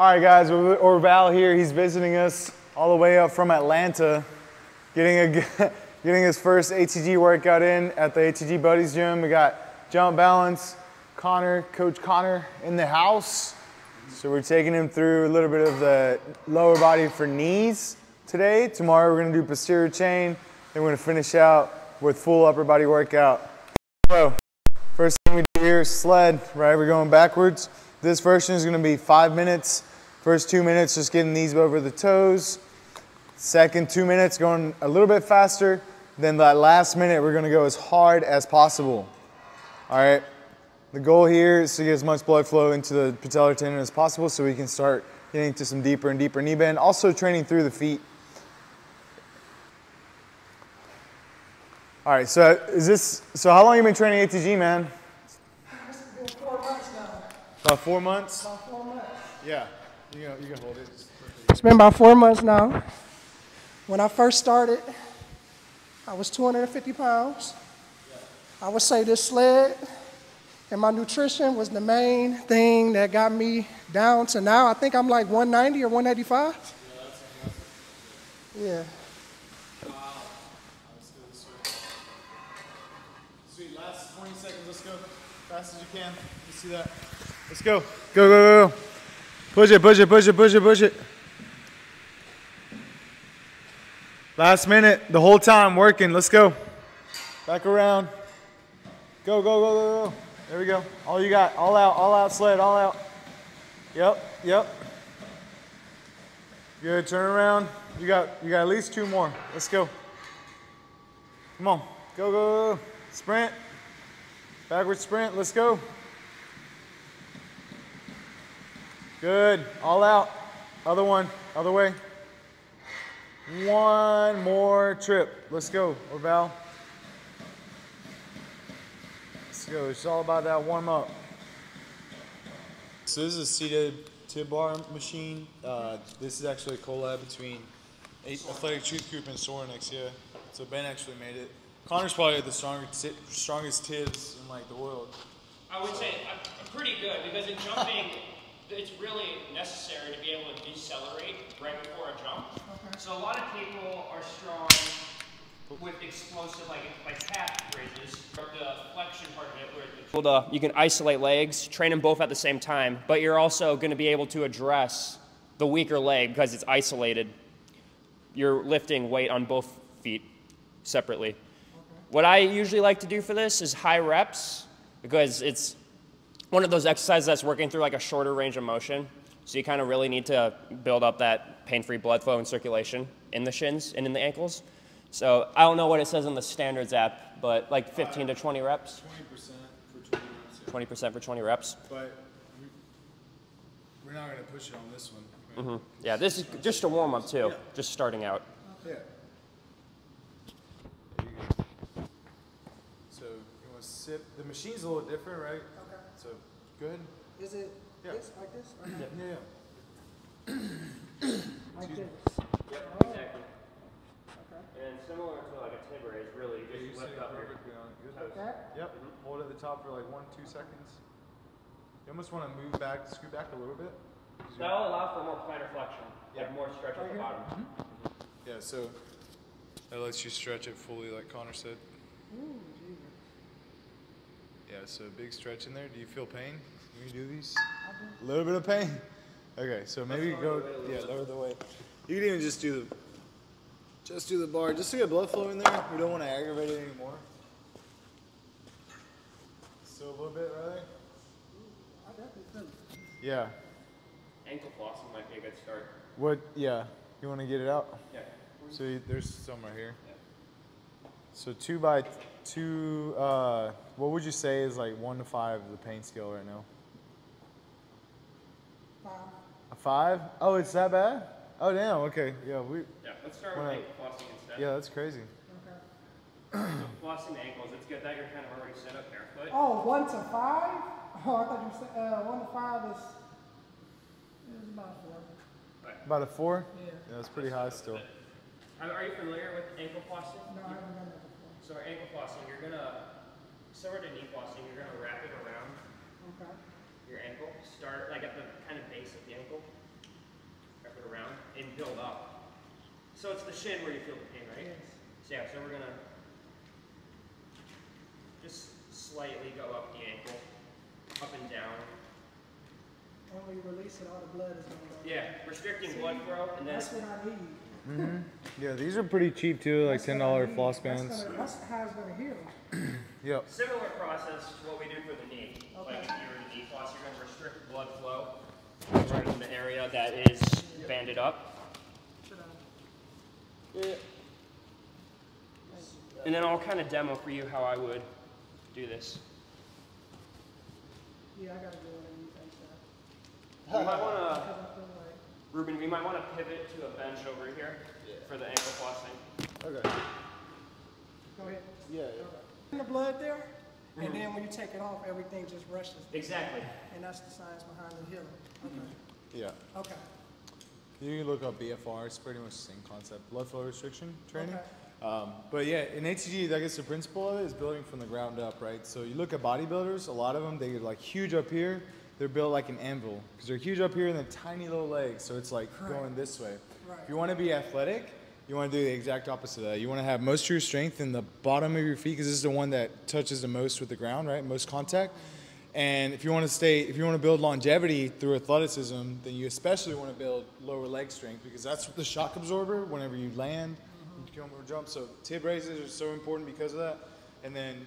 All right, guys, Orvalle here. He's visiting us all the way up from Atlanta, getting a getting his first ATG workout in at the ATG Buddies Gym. We got jump balance, Conner, Coach Conner in the house. So we're taking him through a little bit of the lower body for knees today. Tomorrow we're gonna do posterior chain. Then we're gonna finish out with full upper body workout. So first thing we do here is sled, right? We're going backwards. This version is gonna be five minutes First two minutes, just getting these over the toes. Second two minutes, going a little bit faster. Then that last minute, we're gonna go as hard as possible. All right, the goal here is to get as much blood flow into the patellar tendon as possible so we can start getting to some deeper and deeper knee bend. Also training through the feet. All right, so is this, so how long you been training ATG, man? Four months now. About four months? About four months. Yeah. You can, you can hold it. It's been about four months now. When I first started, I was 250 pounds. I would say this sled and my nutrition was the main thing that got me down to now. I think I'm like 190 or 185. Yeah. Wow. Sweet, last 20 seconds, let's go. Fast as you can. Let's see that. Let's go. Go, go, go. Push it, push it, push it, push it, push it. Last minute, the whole time working. Let's go. Back around. Go, go, go, go, go. There we go. All you got. All out, all out sled, all out. Yep, yep. Good, turn around. You got you got at least two more. Let's go. Come on. Go, go, go. Sprint. Backward sprint. Let's go. Good. All out. Other one. Other way. One more trip. Let's go, Orvalle. Let's go. It's all about that warm up. So this is a seated tib bar machine. Uh, this is actually a collab between Athletic Truth Group and Sorinex, yeah. So Ben actually made it. Conner's probably the strongest, strongest tibs in like the world. I would say I'm pretty good because in jumping, it's really necessary to be able to decelerate right before a jump. Okay. So a lot of people are strong with explosive, like like calf raises, or the flexion part of it, where the, you can isolate legs, train them both at the same time, but you're also going to be able to address the weaker leg because it's isolated. You're lifting weight on both feet separately. Okay. What I usually like to do for this is high reps because it's one of those exercises that's working through like a shorter range of motion. So you kind of really need to build up that pain-free blood flow and circulation in the shins and in the ankles. So I don't know what it says in the standards app, but like 15 to 20 reps. 20% for 20 reps. 20% for 20 reps. But we're not going to push it on this one. Right? Mm -hmm. Yeah, this is just a warm up too, yeah. just starting out. Yeah. So you want to sip. The machine's a little different, right? So, good. Is it yeah. this, like this? Or yeah, yeah. yeah. like this? Yep, oh. exactly. Okay. And similar to like a tib is really just yeah, lift up your toes. That? Yep. Mm -hmm. Hold at the top for like one, two seconds. You almost want to move back, scoot back a little bit. That'll allow for more plantar flexion, yeah. like more stretch at the bottom. Mm -hmm. Yeah, so that lets you stretch it fully, like Conner said. Ooh. Yeah, so big stretch in there. Do you feel pain when you do these? A little bit of pain? Okay, so maybe go, yeah, lower the weight. You can even just do the, just do the bar, just to get blood flow in there. We don't want to aggravate it anymore. Still a little bit, right? Yeah. Ankle flossing might be a good start. What, yeah, you want to get it out? Yeah. So you, there's some right here. Yeah. So two by two, uh, what would you say is like one to five the pain scale right now? Five. A five? Oh, it's that bad? Oh, damn. Okay. Yeah, we. Yeah, let's start with ankle flossing instead. Yeah, that's crazy. Okay. so flossing the ankles, it's good that you're kind of already set up barefoot. Oh, one to five? Oh, I thought you said uh, one to five is, is about four. Right. About a four? Yeah. Yeah, that's pretty high still. Are you familiar with ankle flossing? No, I haven't done that So ankle flossing, you're gonna, similar to knee flossing, you're gonna wrap it around okay. your ankle. Start like at the kind of base of the ankle. Wrap it around and build up. So it's the shin where you feel the pain, right? Yes. So yeah, so we're gonna just slightly go up the ankle, up and down. And when you release it, all the blood is going to. Yeah, restricting blood flow, and then That's what I need. Mm-hmm. Yeah, these are pretty cheap too, like ten dollar I dollar floss That's bands. gonna- That's how it's gonna heal. Yep. similar process to what we do for the knee. Okay. Like if you're in knee floss, you're gonna restrict blood flow right in the area that is banded up. Yeah. And then I'll kind of demo for you how I would do this. Yeah, I gotta go in and think that. You might want Ruben, we might want to pivot to a bench over here for the ankle flossing. Okay. go ahead. Yeah. In the blood there, and then when you take it off, everything just rushes. Exactly. And that's the science behind the healing. Okay. Yeah. Okay. You can look up BFR. It's pretty much the same concept. Blood flow restriction training. Okay. Um, but yeah, in ATG, I guess the principle of it is building from the ground up, right? So you look at bodybuilders, a lot of them, they get like huge up here. They're built like an anvil because they're huge up here and then tiny little legs. So it's like Correct. going this way. Right. If you want to be athletic, you want to do the exact opposite of that. You want to have most of your strength in the bottom of your feet because this is the one that touches the most with the ground, right? Most contact. And if you want to stay, if you want to build longevity through athleticism, then you especially want to build lower leg strength because that's the shock absorber whenever you land, you come or jump. So tib raises are so important because of that. And then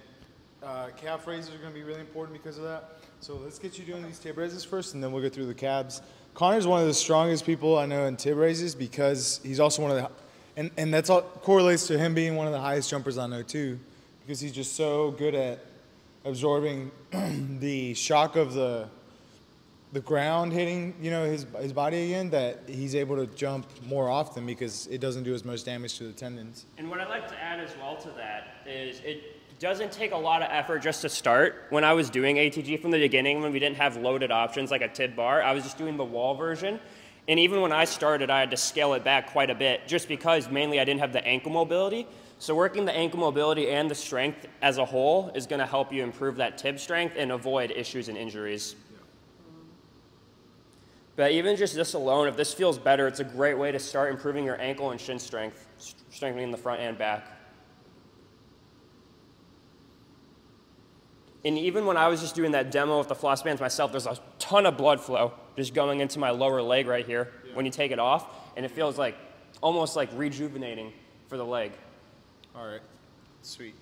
uh, calf raises are going to be really important because of that. So let's get you doing these tib raises first, and then we'll go through the calves. Connor's one of the strongest people I know in tib raises because he's also one of the, and, and that's all correlates to him being one of the highest jumpers I know too, because he's just so good at absorbing the shock of the the ground hitting you know his his body again that he's able to jump more often because it doesn't do as much damage to the tendons. And what I'd like to add as well to that is it doesn't take a lot of effort just to start. When I was doing ATG from the beginning, when we didn't have loaded options like a tib bar, I was just doing the wall version. And even when I started, I had to scale it back quite a bit just because mainly I didn't have the ankle mobility. So working the ankle mobility and the strength as a whole is going to help you improve that tib strength and avoid issues and injuries. But even just this alone, if this feels better, it's a great way to start improving your ankle and shin strength, strengthening the front and back. And even when I was just doing that demo with the floss bands myself, there's a ton of blood flow just going into my lower leg right here when you take it off, and it feels like almost like rejuvenating for the leg. All right, sweet.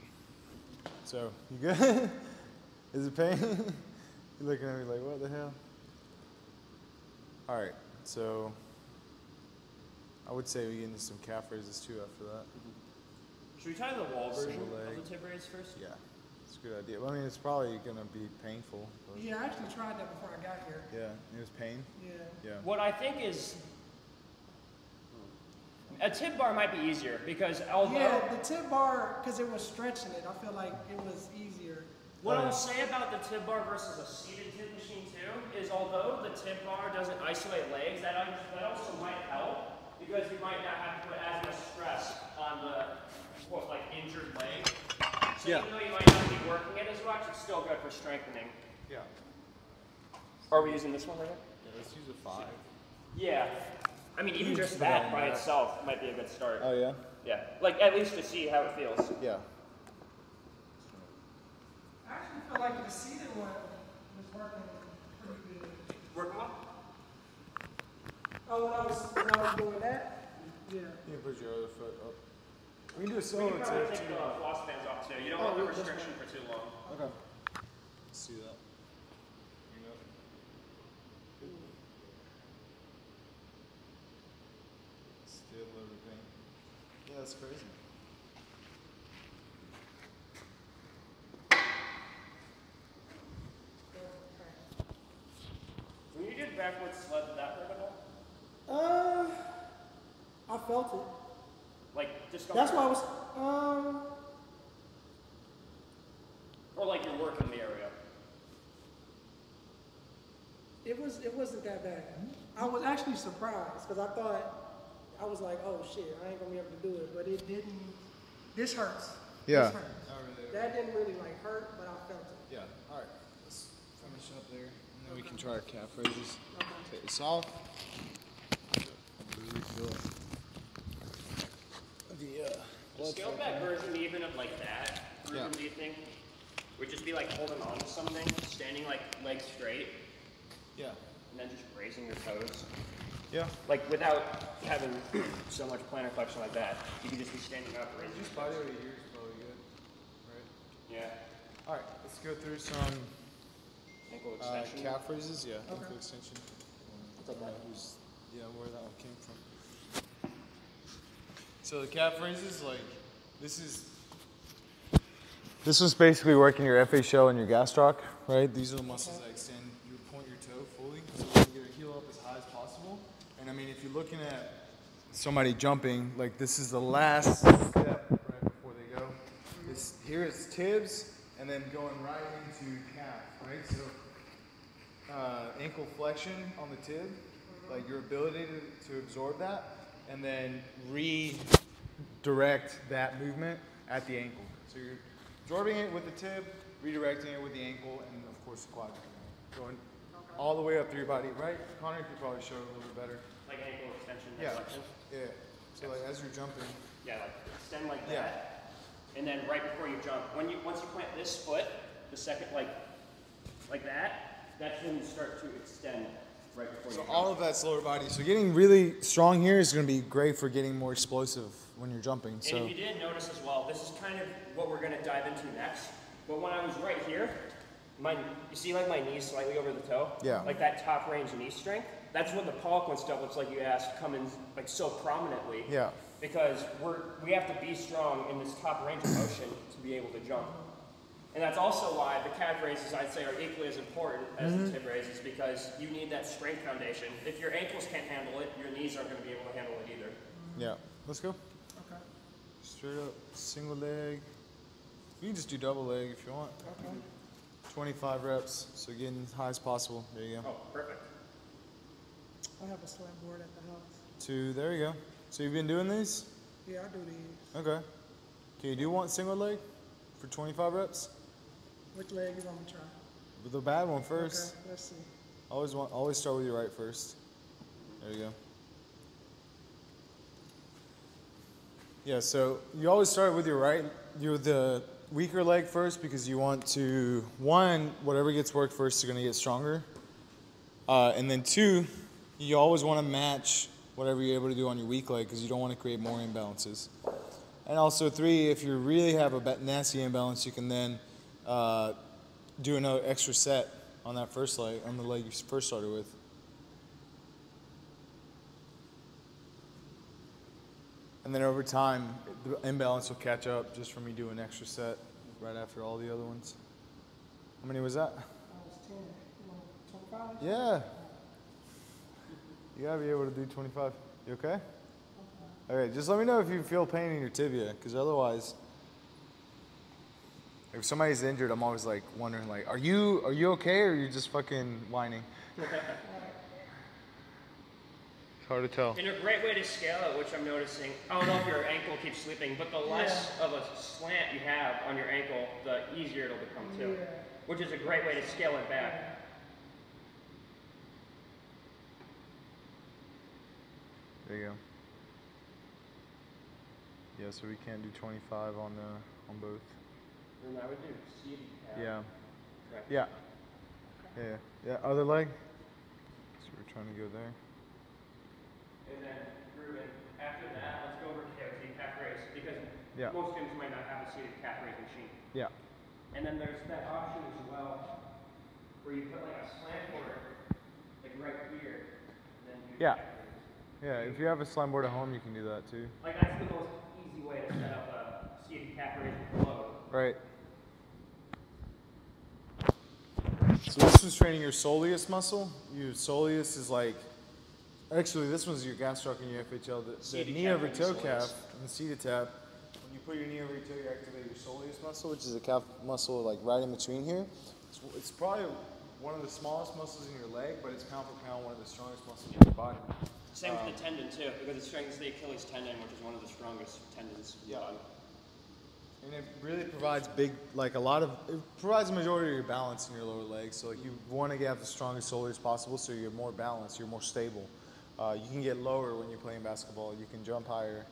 So you good? Is it pain? You're looking at me like, what the hell? All right, so I would say we get into some calf raises too after that. Should we try the wall version leg. of the tib raise first? Yeah, it's a good idea. Well, I mean, it's probably gonna be painful. But Yeah, I actually tried that before I got here. yeah, it was pain. Yeah. Yeah. What I think is a tib bar might be easier because although Yeah, the tib bar, because it was stretching it, I feel like it was easier. What I'll oh, say about the tib bar versus a seated tib machine too is although the tib bar doesn't isolate legs, that, that also might help because you might not have to put as much stress on the quote like injured leg. So Yeah. even though you might not be working it as much, it's still good for strengthening. Yeah. Are we using this one right here? Yeah, let's use a five. Yeah. I mean, even just that by itself might be a good start. Oh yeah. Yeah. Like at least to see how it feels. Yeah. I actually feel like the seated one was working pretty good. Working well? Oh, when I was, when I was doing that? Yeah. You can put your other foot up. We can do a We solo can probably tip take the floss bands off too. You don't Oh, want the yeah, that's restriction for too long. Okay. Let's do that. Bring it up. Still a little bit. Yeah, that's crazy. When you did backwards sled, did that hurt at all? Uh, I felt it. Like discomfort? That's why I was, um, Or like you're working the area? it was, it wasn't that bad. I was actually surprised, because I thought, I was like, oh shit, I ain't gonna be able to do it, but it didn't, this hurts. Yeah. This hurts. That didn't really like hurt, but I felt it. Yeah. All right. Let's finish up there, and then we can try our calf raises. Okay. Take this off. Really feel it. scaled back version even of like that, Yeah. Ruben, do you think? Would just be like holding on to something, standing like legs straight, Yeah. and then just raising your toes. Yeah. Like without having so much plantar flexion like that. You can just be standing up, raising your body toes. weight here is probably good. Right. Yeah. All right, let's go through some Ankle uh, extension. calf raises. Yeah, Okay. ankle extension. What's up, bud? Who's, yeah, where that one came from. So the calf raises, like, this is. This is basically working your FHL and your gastroc, right? These are the muscles that extend. You point your toe fully, so you can get your heel up as high as possible. And I mean, if you're looking at somebody jumping, like this is the last step right before they go. This here is tibs, and then going right into calf, right? So uh, ankle flexion on the tib, like your ability to, to absorb that, and then redirect that movement at the ankle. So you're absorbing it with the tib, redirecting it with the ankle, and of course the quad. Going all the way up through your body, right? Conner could probably show it a little bit better. Like ankle extension, Yeah. flexion. Yeah. So like as you're jumping, Yeah, like extend like Yeah. that. And then right before you jump, when you once you plant this foot, the second like like that, that's when you start to extend right before so you all of that's lower body. So getting really strong here is going to be great for getting more explosive when you're jumping. And So if you didn't notice as well, this is kind of what we're going to dive into next. But when I was right here, my you see like my knees slightly over the toe? Yeah. Like that top range knee strength? That's what the Poliquin stuff looks like you asked coming like so prominently. Yeah. Because we're we have to be strong in this top range of motion to be able to jump. And that's also why the calf raises I'd say are equally as important as Mm-hmm. the tib raises because you need that strength foundation. If your ankles can't handle it, your knees aren't going to be able to handle it either. yeah, let's go. Okay. Straight up single leg. You can just do double leg if you want. Okay. 25 reps, so getting as high as possible. There you go. Oh, perfect. I have a slant board at the house. Two, there you go. So you've been doing these? Yeah, I do these. Okay. Okay, you do want single leg for 25 reps? Which leg you want to try? The bad one first. Okay, let's see. Always want, always start with your right first. There you go. Yeah, so you always start with your right, you're the weaker leg first because you want to one, whatever gets worked first, you're gonna get stronger. Uh, and then two, you always want to match whatever you're able to do on your weak leg because you don't want to create more imbalances. And also three, if you really have a nasty imbalance, you can then uh, do another extra set on that first leg, on the leg you first started with. And then over time, the imbalance will catch up just from me doing an extra set right after all the other ones. How many was that? I was 10. You want 25? Yeah. You gotta be able to do 25. You okay? Okay, just let me know if you feel pain in your tibia, because otherwise, if somebody's injured, I'm always like wondering, like, are you are you okay, or are you just fucking whining? It's hard to tell. And a great way to scale it, which I'm noticing, I don't know if your ankle keeps slipping, but the less of a slant you have on your ankle, the easier it'll become too. Yeah. Which is a great way to scale it back. There you go. Yeah, so we can't do 25 on the on both. And I would do seated calf. Yeah. Right. Yeah. Yeah. Yeah. yeah. Other leg. So we're trying to go there. And then, Ruben, after that, let's go over to KOT calf raise because Yeah. most gyms might not have a seated calf raise machine. Yeah. And then there's that option as well where you put like a slant board like right here. And then do Yeah. Yeah. If you have a slant board at home, you can do that too. Like that's the most easy way to set up a seated calf raise with load. Right. So this was training your soleus muscle. Your soleus is like, actually this one's your gastroc and your FHL. The, the knee over toe calf and the seated tap. When you put your knee over your toe, you activate your soleus muscle, which is a calf muscle like right in between here. It's, it's probably one of the smallest muscles in your leg, but it's pound for pound one of the strongest muscles in your body. Same with the um, tendon too, because it strengthens the Achilles tendon, which is one of the strongest tendons in the Yeah. body. And it really provides big, like a lot of, it provides the majority of your balance in your lower legs. So like you want to have the strongest soleus possible, so you're more balanced, you're more stable. Uh, you can get lower when you're playing basketball. You can jump higher.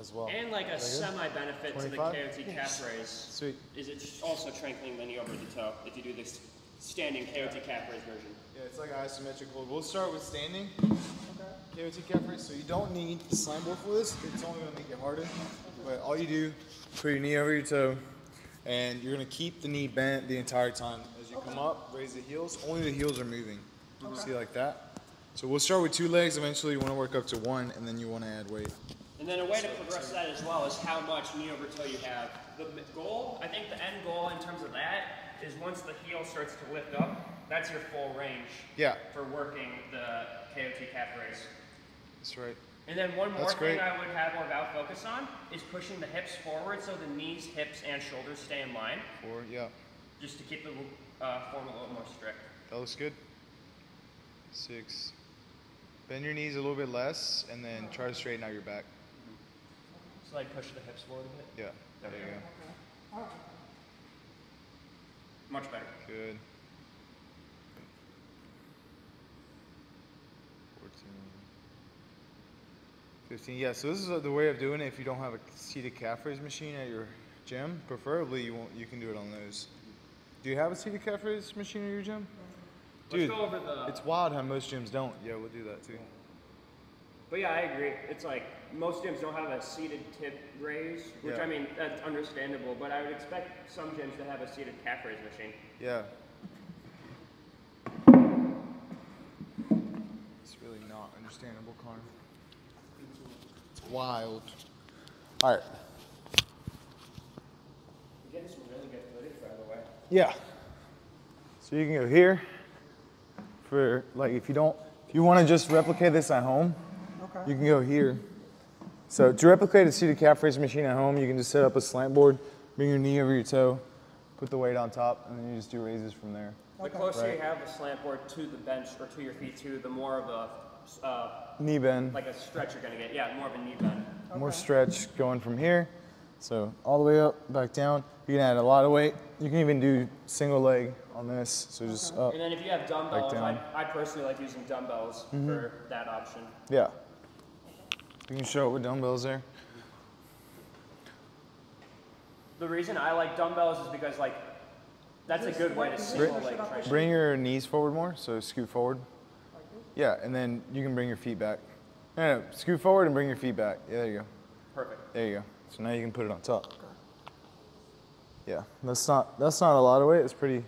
as well. And like a semi benefit to the 25? KOT calf raise Sweet. is it's also strengthening the knee over the toe if you do this standing KOT calf raise version. Yeah, it's like an isometric hold. We'll start with standing. Okay. KOT calf raise. So you don't need the slant board for this. It's only gonna make it harder. But all you do, put your knee over your toe, and you're gonna keep the knee bent the entire time. As you come up, raise the heels. Only the heels are moving. See like that. So we'll start with two legs. Eventually, you want to work up to one, and then you want to add weight. And then a way to progress that as well is how much knee over toe you have. The goal, I think the end goal in terms of that is once the heel starts to lift up, that's your full range Yeah, for working the KOT calf raise. that's right. And then one more That's thing great. I would have more about focus on is pushing the hips forward so the knees, hips, and shoulders stay in line, Four. Yeah, just to keep the uh, form a little more strict. that looks good. Six. Bend your knees a little bit less, and then try to straighten out your back. So like push the hips forward a bit. Yeah, there you go. Much better. Good. 15. Yeah, so this is the way of doing it if you don't have a seated calf raise machine at your gym. Preferably, you, won't, you can do it on those. Do you have a seated calf raise machine at your gym? Dude, the. it's wild how most gyms don't. Yeah, we'll do that too. But yeah, I agree. It's like most gyms don't have a seated tib raise, which Yeah. I mean that's understandable. But I would expect some gyms to have a seated calf raise machine. Yeah. It's really not understandable, Conner. It's wild. All right. You're getting some really good footage, by the way. Yeah. So you can go here for like if you don't if you want to just replicate this at home, Okay. you can go here. So to replicate a seated calf raise machine at home, you can just set up a slant board, bring your knee over your toe, put the weight on top, and then you just do raises from there. The closer Right. you have the slant board to the bench or to your feet too, the more of a uh, Knee bend. like a stretch you're gonna get. Yeah, more of a knee bend. More stretch going from here. So all the way up, back down. You can add a lot of weight. You can even do single leg on this. So just up. And then if you have dumbbells, I, down. I personally like using dumbbells for that option. Yeah. You can show it with dumbbells there. The reason I like dumbbells is because like that's a good way to single leg train. Bring your knees forward more, so scoot forward. Yeah, and then you can bring your feet back. No, no, scoot forward and bring your feet back. Yeah, there you go. Perfect. There you go. So now you can put it on top. Yeah, that's not that's not a lot of weight. It's pretty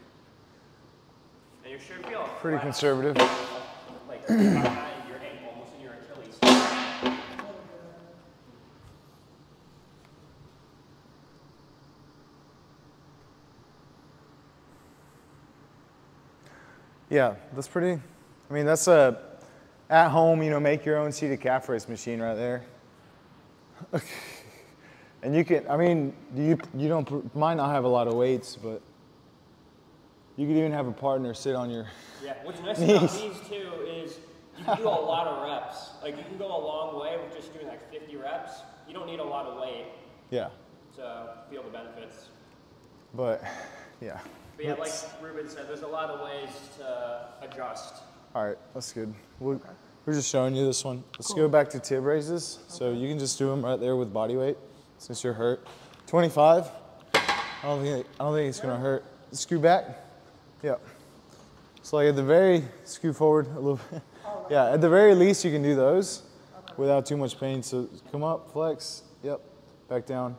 And you should feel pretty flat, conservative. like Yeah, that's pretty. I mean, that's a at home, you know, make your own seated calf raise machine right there. and you can, I mean, you you don't might not have a lot of weights, but you could even have a partner sit on your. Yeah, what's nice about these too is you can do a lot of reps. Like you can go a long way with just doing like 50 reps. You don't need a lot of weight Yeah, to feel the benefits. but yeah. But yeah, like Let's- Ruben said, there's a lot of ways to adjust. All right, that's good. We're, we're just showing you this one. Let's go back to tib raises. So you can just do them right there with body weight since you're hurt. 25. I don't think I don't think it's gonna hurt. Scoot back. Yeah. So like at the very scoot forward a little bit. Oh. Yeah, at the very least you can do those without too much pain. So come up, flex. Yep. Back down.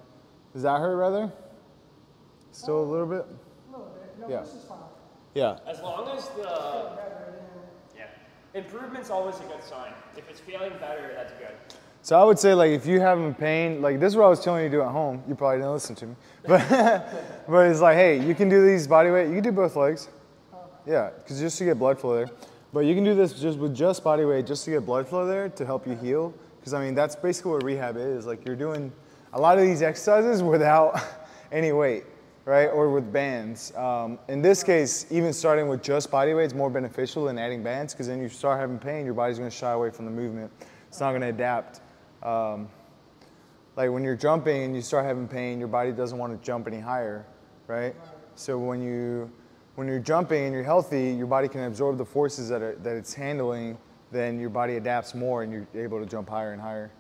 Does that hurt rather? Still a little bit? A little bit. No, Yeah. this is fine. Yeah. As long as the yeah improvement's always a good sign. If it's feeling better, that's good. So I would say like if you having pain, like this is what I was telling you to do at home. You probably didn't listen to me, but but it's like hey, you can do these body weight. You can do both legs, oh. yeah, because just to get blood flow there. But you can do this just with just body weight, just to get blood flow there to help you heal. Because I mean that's basically what rehab is. Like you're doing a lot of these exercises without any weight, right? Or with bands. Um, in this case, even starting with just body weight is more beneficial than adding bands because then you start having pain, your body's going to shy away from the movement. It's not going to adapt. Um, like when you're jumping and you start having pain, your body doesn't want to jump any higher, right? So when you when you're jumping and you're healthy, your body can absorb the forces that are, that it's handling. Then your body adapts more and you're able to jump higher and higher.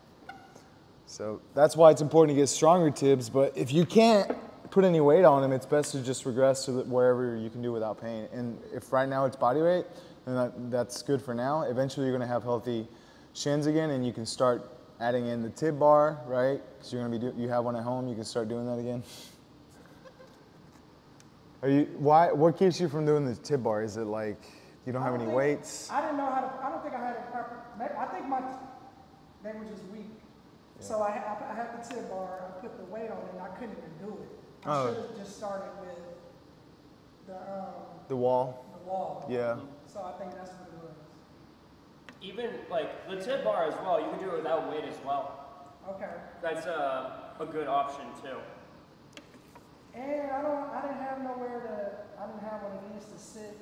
So that's why it's important to get stronger tibs. But if you can't put any weight on them, it's best to just regress to wherever you can do without pain. And if right now it's body weight, then that, that's good for now. Eventually, you're going to have healthy shins again, and you can start adding in the tib bar, right? Because you're going to be do, you have one at home, you can start doing that again. Are you why? What keeps you from doing the tib bar? Is it like you don't have I any think- weights? I didn't know how to. I don't think I had it proper. I think my they were just weak. So I, I, I had the tib bar. I put the weight on it, and I couldn't even do it. I Oh. should have just started with the um, The wall? the wall. Yeah. So I think that's what it was. Even like the tib bar as well, you can do it without weight as well. Okay. That's a, a good option too. And I don't. I didn't have nowhere to. I didn't have one of these to sit.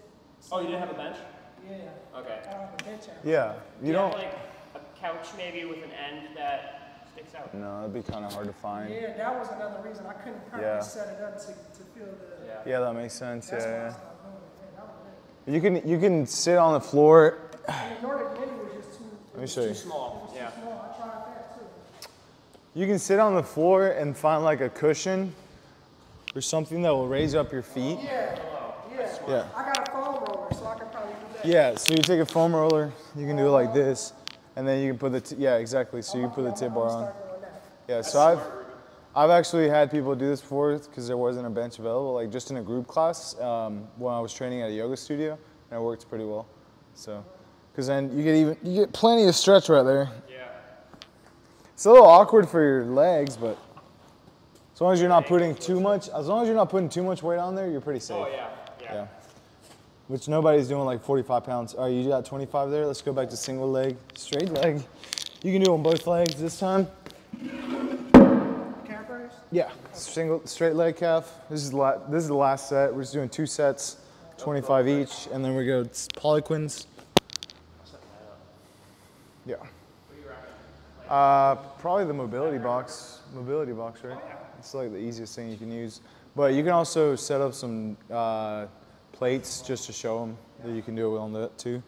Oh, you didn't have a bench? Yeah. Okay. I don't have a bench out. Yeah. You you don't. like a couch maybe with an end that sticks out? No, it'd be kind of hard to find. Yeah, that was another reason I couldn't properly Yeah. set it up to, to feel the. Yeah. Yeah, that makes sense. That's Yeah, stopped doing it. Yeah, that was yeah. it. You can you can sit on the floor. The Nordic Mini was just too. Let me show Too you. small. Yeah. small. I tried that too. You can sit on the floor and find like a cushion or something that will raise up your feet. Yeah, yeah. Yeah. I got a foam roller, so I can probably do that. Yeah, so you take a foam roller, you can do it like this, and then you can put the t- yeah exactly. So you can put the tib bar on. Start doing that. Yeah, so I've I've actually had people do this before because there wasn't a bench available, like just in a group class um, when I was training at a yoga studio, and it worked pretty well. So, because then you get even you get plenty of stretch right there. Yeah. It's a little awkward for your legs, but as long as you're not putting too much, as long as you're not putting too much weight on there, you're pretty safe. Oh yeah. Yeah. Yeah. Which nobody's doing like 45 pounds. All right, you got 25 there. Let's go back to single leg, straight leg. You can do it on both legs this time. Calf raise? Yeah, single straight leg calf. This is the la- this is the last set. We're just doing two sets, 25 each, and then we go Poliquins. Yeah. Uh, probably the mobility box. Mobility box, right? It's like the easiest thing you can use. But you can also set up some uh, plates just to show them that you can do it on that too.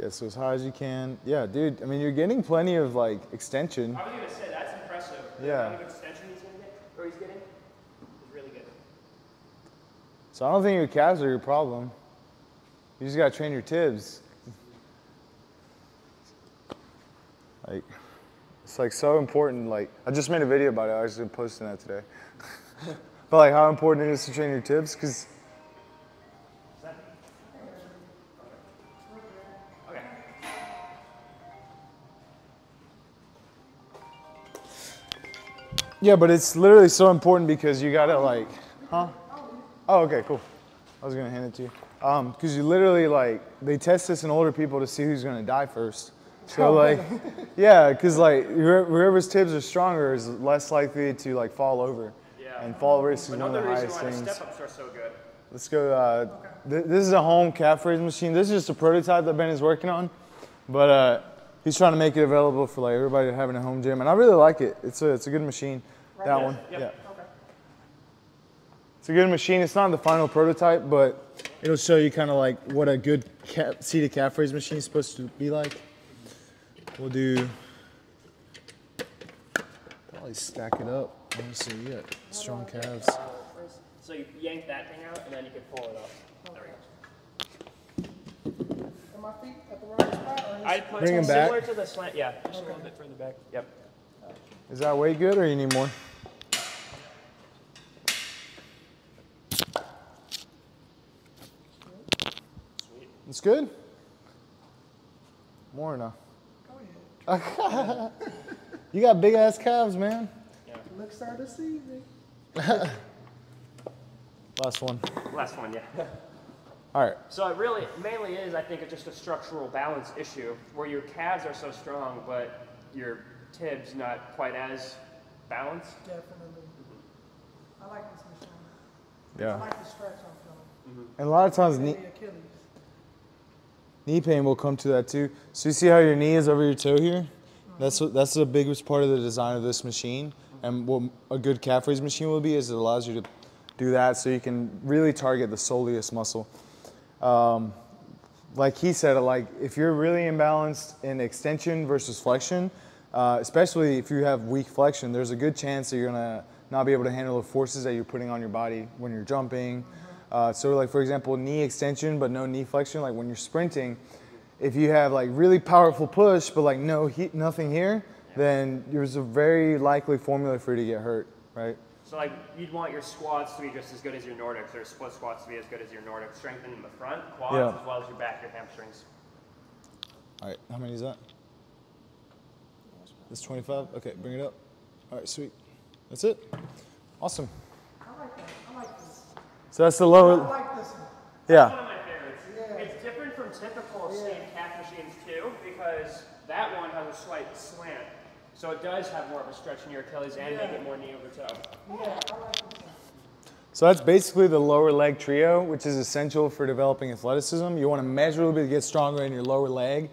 Yeah, so as high as you can. Yeah, dude. I mean, you're getting plenty of like extension. I was gonna say that's impressive. The Yeah. of extension he's gonna get, or he's getting, is really good. So I don't think your calves are your problem. You just gotta train your tibs. Like, it's like so important. Like, I just made a video about it. I was just posting that today. but like, how important it is to train your tibs, because yeah, but it's literally so important because you gotta like, huh? Oh, okay, cool. I was gonna hand it to you. Um, because you literally like they test this in older people to see who's gonna die first. So like, yeah, because like whoever's tibs are stronger is less likely to like fall over. And fall risk is one of Another the reason highest why the step ups are so good. Let's go. Uh, th- this is a home calf raise machine. This is just a prototype that Ben is working on, but uh, he's trying to make it available for like everybody to have in a home gym, and I really like it. It's a it's a good machine. that one, Yep. yeah. Okay. It's a good machine. It's not the final prototype, but it'll show you kind of like what a good ca- seated calf raise machine is supposed to be like. We'll do. Probably stack it up. Honestly, you got strong calves. So you yank that thing out, and then you can pull it up. There we go. Are my feet at the right spot? Or I'd put Bring 'em similar back. to the slant. Yeah, just a little bit further back. Yep. Is that way good, or you need more? It's good. More now. go ahead. You got big ass calves, man. Look, start to see me. Last one. Last one, yeah. All right. So it really mainly is, I think, it's just a structural balance issue where your calves are so strong, but your tibs not quite as balanced. Definitely. I like this machine. Yeah. I Yeah. like the stretch I'm feeling. Mm-hmm. And a lot of times knee, Achilles. knee pain will come to that too. So you see how your knee is over your toe here? Mm-hmm. That's what, that's the biggest part of the design of this machine. And what a good calf raise machine will be is it allows you to do that so you can really target the soleus muscle. Um, like he said, like if you're really imbalanced in extension versus flexion, uh, especially if you have weak flexion, there's a good chance that you're gonna not be able to handle the forces that you're putting on your body when you're jumping. Uh, so like for example, knee extension but no knee flexion, like when you're sprinting, if you have like really powerful push but like no heat, nothing here, then there's a very likely formula for you to get hurt, right? So like you'd want your squats to be just as good as your Nordics, or split squats to be as good as your Nordics, strengthening the front, quads, Yeah. as well as your back, your hamstrings. All right, how many is that? That's 25. Okay, bring it up. All right, sweet. That's it. Awesome. I like that. I like this. So that's the I lower. like this one. One Yeah. of my favorites. It's different from typical same calf machines too, because that one has a slight slant. So it does have more of a stretch in your Achilles and make it more knee over toe. Yeah. So that's basically the lower leg trio, which is essential for developing athleticism. You want to measurably get stronger in your lower leg,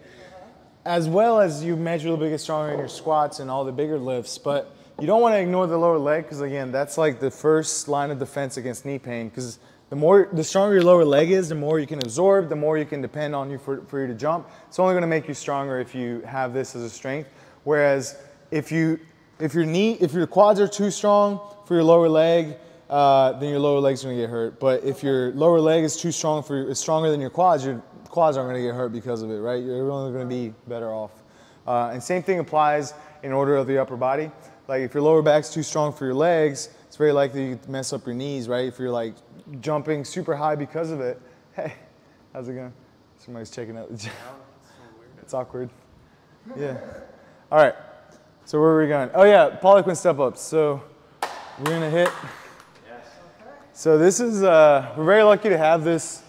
as well as you measurably get stronger in your squats and all the bigger lifts. But you don't want to ignore the lower leg because again, that's like the first line of defense against knee pain. Because the more, the stronger your lower leg is, the more you can absorb, the more you can depend on you for, for you to jump. It's only going to make you stronger if you have this as a strength. Whereas if you, if your knee, if your quads are too strong for your lower leg, uh, then your lower leg's gonna get hurt. But if your lower leg is too strong for is stronger than your quads, your quads aren't gonna get hurt because of it, right? You're only gonna be better off. Uh, and same thing applies in order of the upper body. Like if your lower back's too strong for your legs, it's very likely you mess up your knees, right? If you're like jumping super high because of it. Hey, how's it going? Somebody's checking out the gym. It's awkward. Yeah. All right. So where are we going? Oh yeah, Poliquin step ups. So we're gonna hit. So this is, uh, we're very lucky to have this.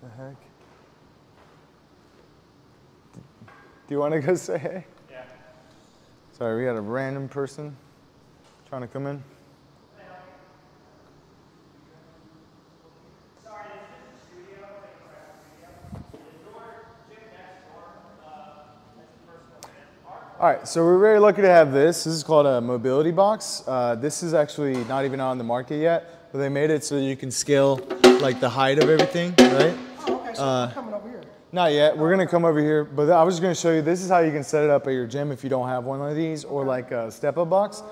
What the heck? Do you want to go say hey? Yeah. Sorry, we got a random person trying to come in. All right, so we're very lucky to have this. This is called a mobility box. Uh, this is actually not even on the market yet, but they made it so you can scale like the height of everything, right? Oh, okay, so Uh, coming over here. Not yet. We're gonna come over here, but I was just gonna show you. This is how you can set it up at your gym if you don't have one of these, or like a step-up box.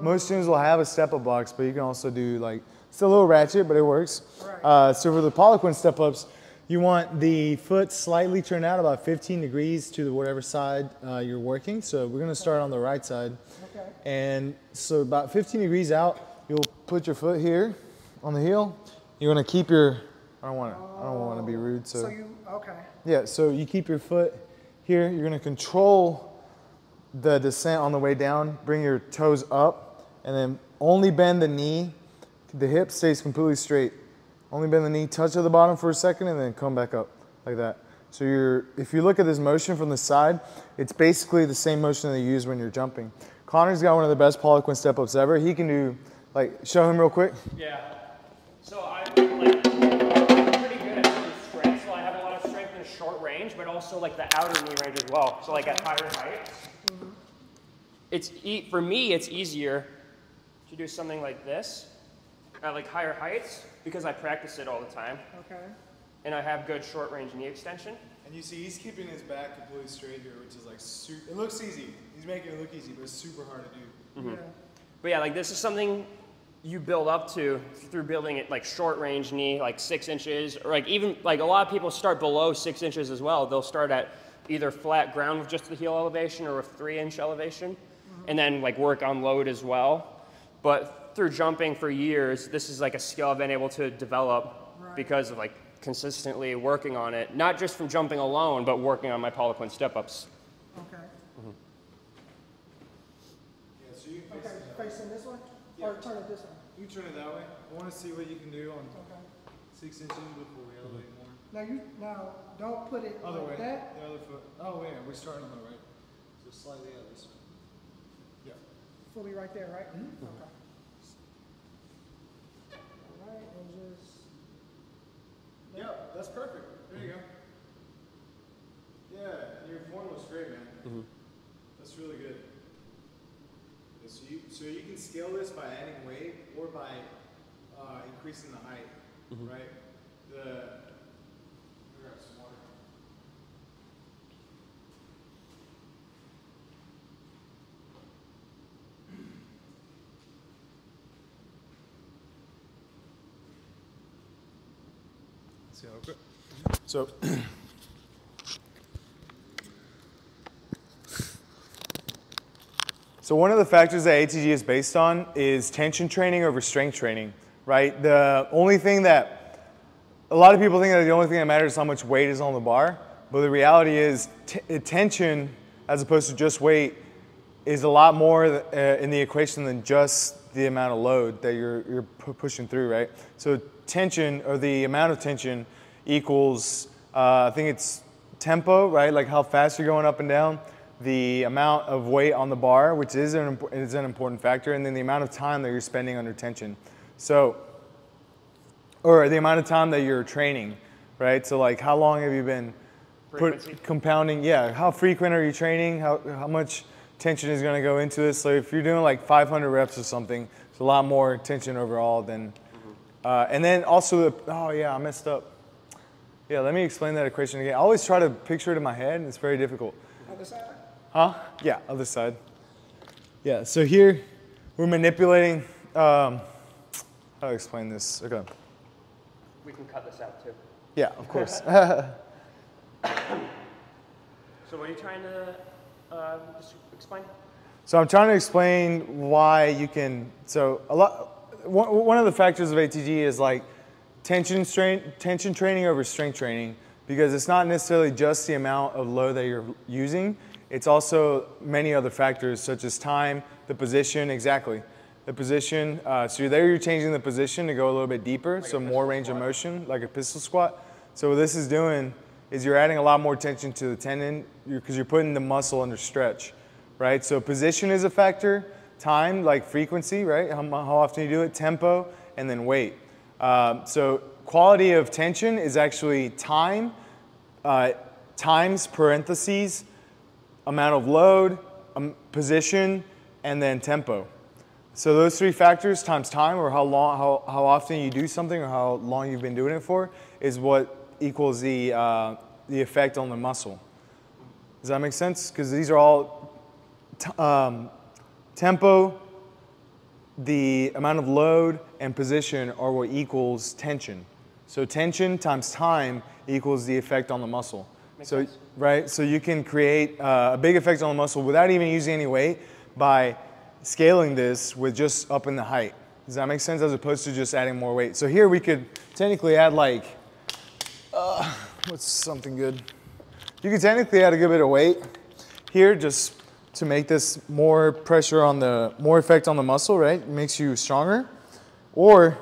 Most gyms will have a step-up box, but you can also do like it's a little ratchet, but it works. Uh, so for the Poliquin step-ups, you want the foot slightly turned out about 15 degrees to the whatever side uh, you're working. So we're gonna start on the right side, Okay. and so about 15 degrees out, you'll put your foot here on the heel. You want to keep your. I don't want to. I don't want to be rude. so. So you, okay. Yeah, so you keep your foot here. You're gonna control the descent on the way down. Bring your toes up, and then only bend the knee. The hip stays completely straight. Only bend the knee, touch to the bottom for a second, and then come back up like that. So you're, if you look at this motion from the side, it's basically the same motion that you use when you're jumping. Conner's got one of the best Poliquin step-ups ever. He can do, like, show him real quick. Yeah. So I'm like pretty good at certain strengths. So I have a lot of strength in short range, but also like the outer knee range as well. So like at higher heights, mm-hmm. it's e- for me it's easier to do something like this at like higher heights because I practice it all the time Okay. and I have good short range knee extension. And you see he's keeping his back completely straight here, which is like super, it looks easy. He's making it look easy, but it's super hard to do. Mm-hmm. Yeah. But yeah, like this is something you build up to through building it like short range knee, like six inches, or like even like a lot of people start below six inches as well. They'll start at either flat ground with just the heel elevation or a three inch elevation, mm-hmm. and then like work on load as well. But through jumping for years, this is like a skill I've been able to develop Right. because of like consistently working on it, not just from jumping alone, but working on my Poliquin step ups. Okay. Mm-hmm. Yeah, so you can Okay, facing this way? Or turn it this way? you turn it that way. I want to see what you can do on Okay. Six inches before we elevate more. Now you now don't put it Other like way. that. The other foot. Oh, yeah, we're starting on the right. So slightly out this way. Yeah. Fully right there, right? Mm-hmm. Okay. All right, and just Yeah, that's perfect. There you go. Yeah, your form looks great, man. That's really good. Yeah, so you so you can scale this by adding weight or by uh, increasing the height, right? The I got some water. See how. So. So one of the factors that ATG is based on is tension training over strength training, right? The only thing that a lot of people think that the only thing that matters is how much weight is on the bar, but the reality is t- tension, as opposed to just weight, is a lot more uh, in the equation than just the amount of load that you're, you're pu- pushing through, right? So tension, or the amount of tension, equals, uh, I think it's tempo, right? Like how fast you're going up and down, the amount of weight on the bar, which is an, is an important factor, and then the amount of time that you're spending under tension. So, or the amount of time that you're training, right? So like how long have you been put, compounding? Yeah, how frequent are you training? How, how much tension is gonna go into this? So if you're doing like 500 reps or something, it's a lot more tension overall than, uh, and then also, the, oh yeah, I messed up. Yeah, let me explain that equation again. I always try to picture it in my head, and it's very difficult. other side. Huh? Yeah, other side. Yeah, so here we're manipulating. Um, how to explain this? Okay. We can cut this out too. Yeah, of course. So what are you trying to uh, just explain? so I'm trying to explain why you can. So a lot. One, of the factors of ATG is like tension strain, tension training over strength training because it's not necessarily just the amount of load that you're using. It's also many other factors such as time, the position, exactly. The position, uh, so there you're changing the position to go a little bit deeper, so more range of motion, like a pistol squat. So what this is doing is you're adding a lot more tension to the tendon because you're, putting the muscle under stretch, right? So position is a factor, time, like frequency, right? How, how often you do it, tempo, and then weight. Um, so quality of tension is actually time, uh, times parentheses, amount of load, um, position, and then tempo. So those three factors times time, or how long, how, how often you do something, or how long you've been doing it for, is what equals the uh, the effect on the muscle. Does that make sense? Because these are all t- um, tempo, the amount of load, and position are what equals tension. So tension times time equals the effect on the muscle. so right, so you can create uh, a big effect on the muscle without even using any weight by scaling this with just up in the height. Does that make sense? As opposed to just adding more weight. So here we could technically add like, uh, what's something good? You could technically add a good bit of weight here just to make this more pressure on the, more effect on the muscle, right? It makes you stronger. Or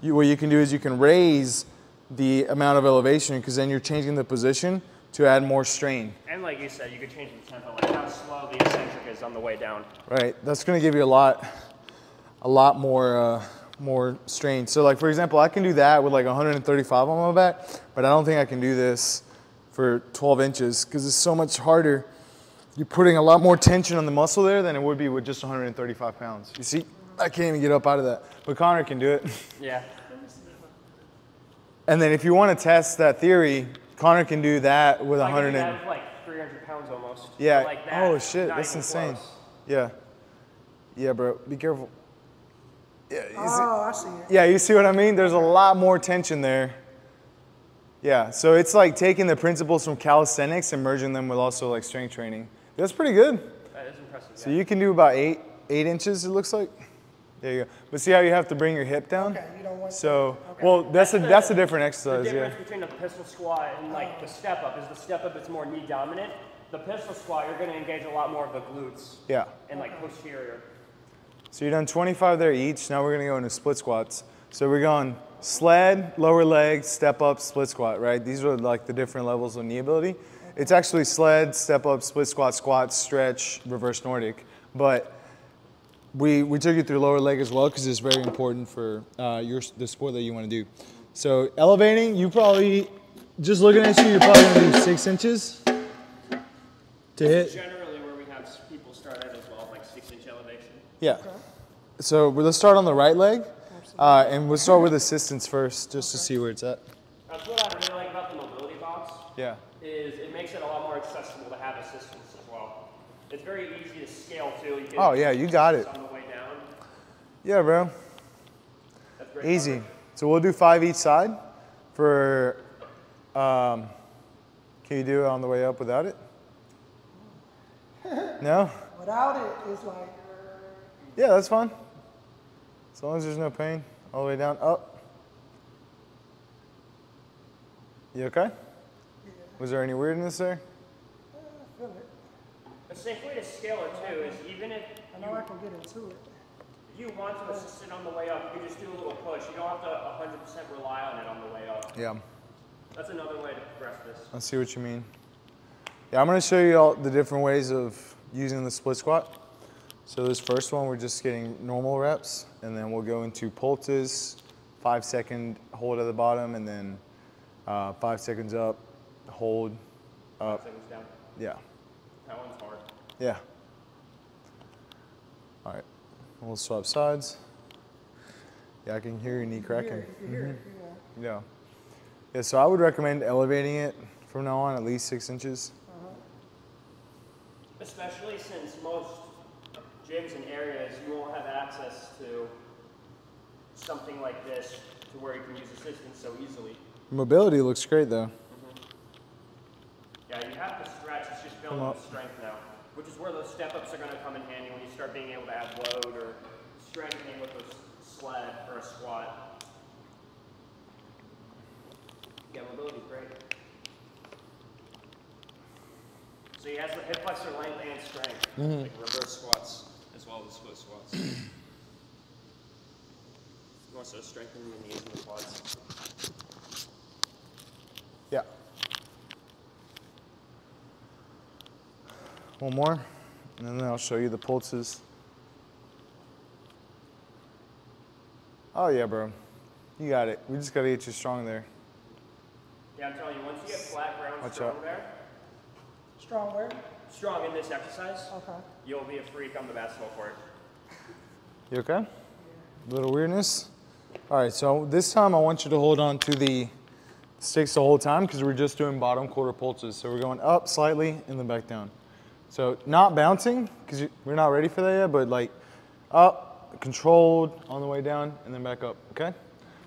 you, what you can do is you can raise the amount of elevation because then you're changing the position to add more strain, And like you said, you could change the tempo, like how slow the eccentric is on the way down. right? That's going to give you a lot, a lot more, uh, more strain. So like for example, I can do that with like 135 on my back, but I don't think I can do this for 12 inches because it's so much harder. You're putting a lot more tension on the muscle there than it would be with just 135 pounds. You see, I can't even get up out of that, but Conner can do it. Yeah. And then if you want to test that theory, Conner can do that with I can 100 do and that with like 300 pounds almost. yeah. Like that, oh shit, that's insane. close. Yeah. Yeah, bro. Be careful. Yeah. You see, Oh, I see it. yeah, you see what I mean? There's a lot more tension there. Yeah. So it's like taking the principles from calisthenics and merging them with also like strength training. That's pretty good. That is impressive. So yeah. you can do about eight eight inches. It looks like. There you go. But see how you have to bring your hip down? Okay, you don't want. So, Okay. well, that's a That's the- that's a different The exercise. Yeah. difference between the pistol squat and like the oh. step up is the step up is more knee dominant. The pistol squat, you're going to engage a lot more of the glutes Yeah. and like posterior. So you've done 25 there each. Now we're gonna go into split squats. So we're going sled, lower leg, step up, split squat, right? These are like the different levels of knee ability. It's actually sled, step up, split squat, squat, stretch, reverse Nordic. But we, we took you through lower leg as well because it's very important for uh, your, the sport that you want to do. So elevating, you probably, just looking at you, you're probably to do six inches to hit. Generally, where we have people start at as well, like six inch elevation. Yeah. So let's start on the right leg, uh, and we'll start with assistance first, just to see where it's at. That's what I really like about the mobility box. Yeah. Is it makes it a lot more accessible to have assistance as well. It's very easy to scale too. You can Oh yeah, you got it. on the way down. Yeah, bro. That's great. Easy. coverage. So we'll do five each side. For, um, can you do it on the way up without it? No. Without it's like, Yeah, that's fine. As long as there's no pain. All the way down, up. You okay? Yeah. Was there any weirdness there? I feel it. A safe way to scale it too is even if I know I can get into it. if you want to assist it on the way up, you just do a little push. You don't have to 100% rely on it on the way up. Yeah. That's another way to progress this. I see what you mean. Yeah, I'm gonna show you all the different ways of using the split squat. So this first one, we're just getting normal reps, and then we'll go into pulses, five second hold at the bottom, and then uh, five seconds up, hold, up. Seconds down. Yeah, That one's hard. yeah. All right, we'll swap sides. Yeah, I can hear your knee cracking. You can hear it, yeah. Yeah. Yeah, so I would recommend elevating it from now on at least six inches. Especially since most gyms and areas you won't have access to something like this to where you can use assistance so easily. Mobility looks great though. Mm-hmm. Yeah, you have to stretch. It's just building up strength now, which is where those step ups are going to come in handy when you start being able to add load or strengthening with a sled or a squat. Yeah, mobility's great. So he has the hip flexor length and strength, mm-hmm. like reverse squats as well as split squats. Also strengthening the knees and the quads. Yeah. One more, and then I'll show you the pulses. Oh yeah, bro. You got it. We just gotta get you strong there. Yeah, I'm telling you, once you get flat ground Watch strong out. there, Strong where? Strong in this exercise, Okay. you'll be a freak on the basketball court. You okay? A Little weirdness. All right, so this time I want you to hold on to the sticks the whole time because we're just doing bottom quarter pulses. So we're going up slightly and then back down. So not bouncing because we're not ready for that yet, but like up, controlled on the way down and then back up, okay?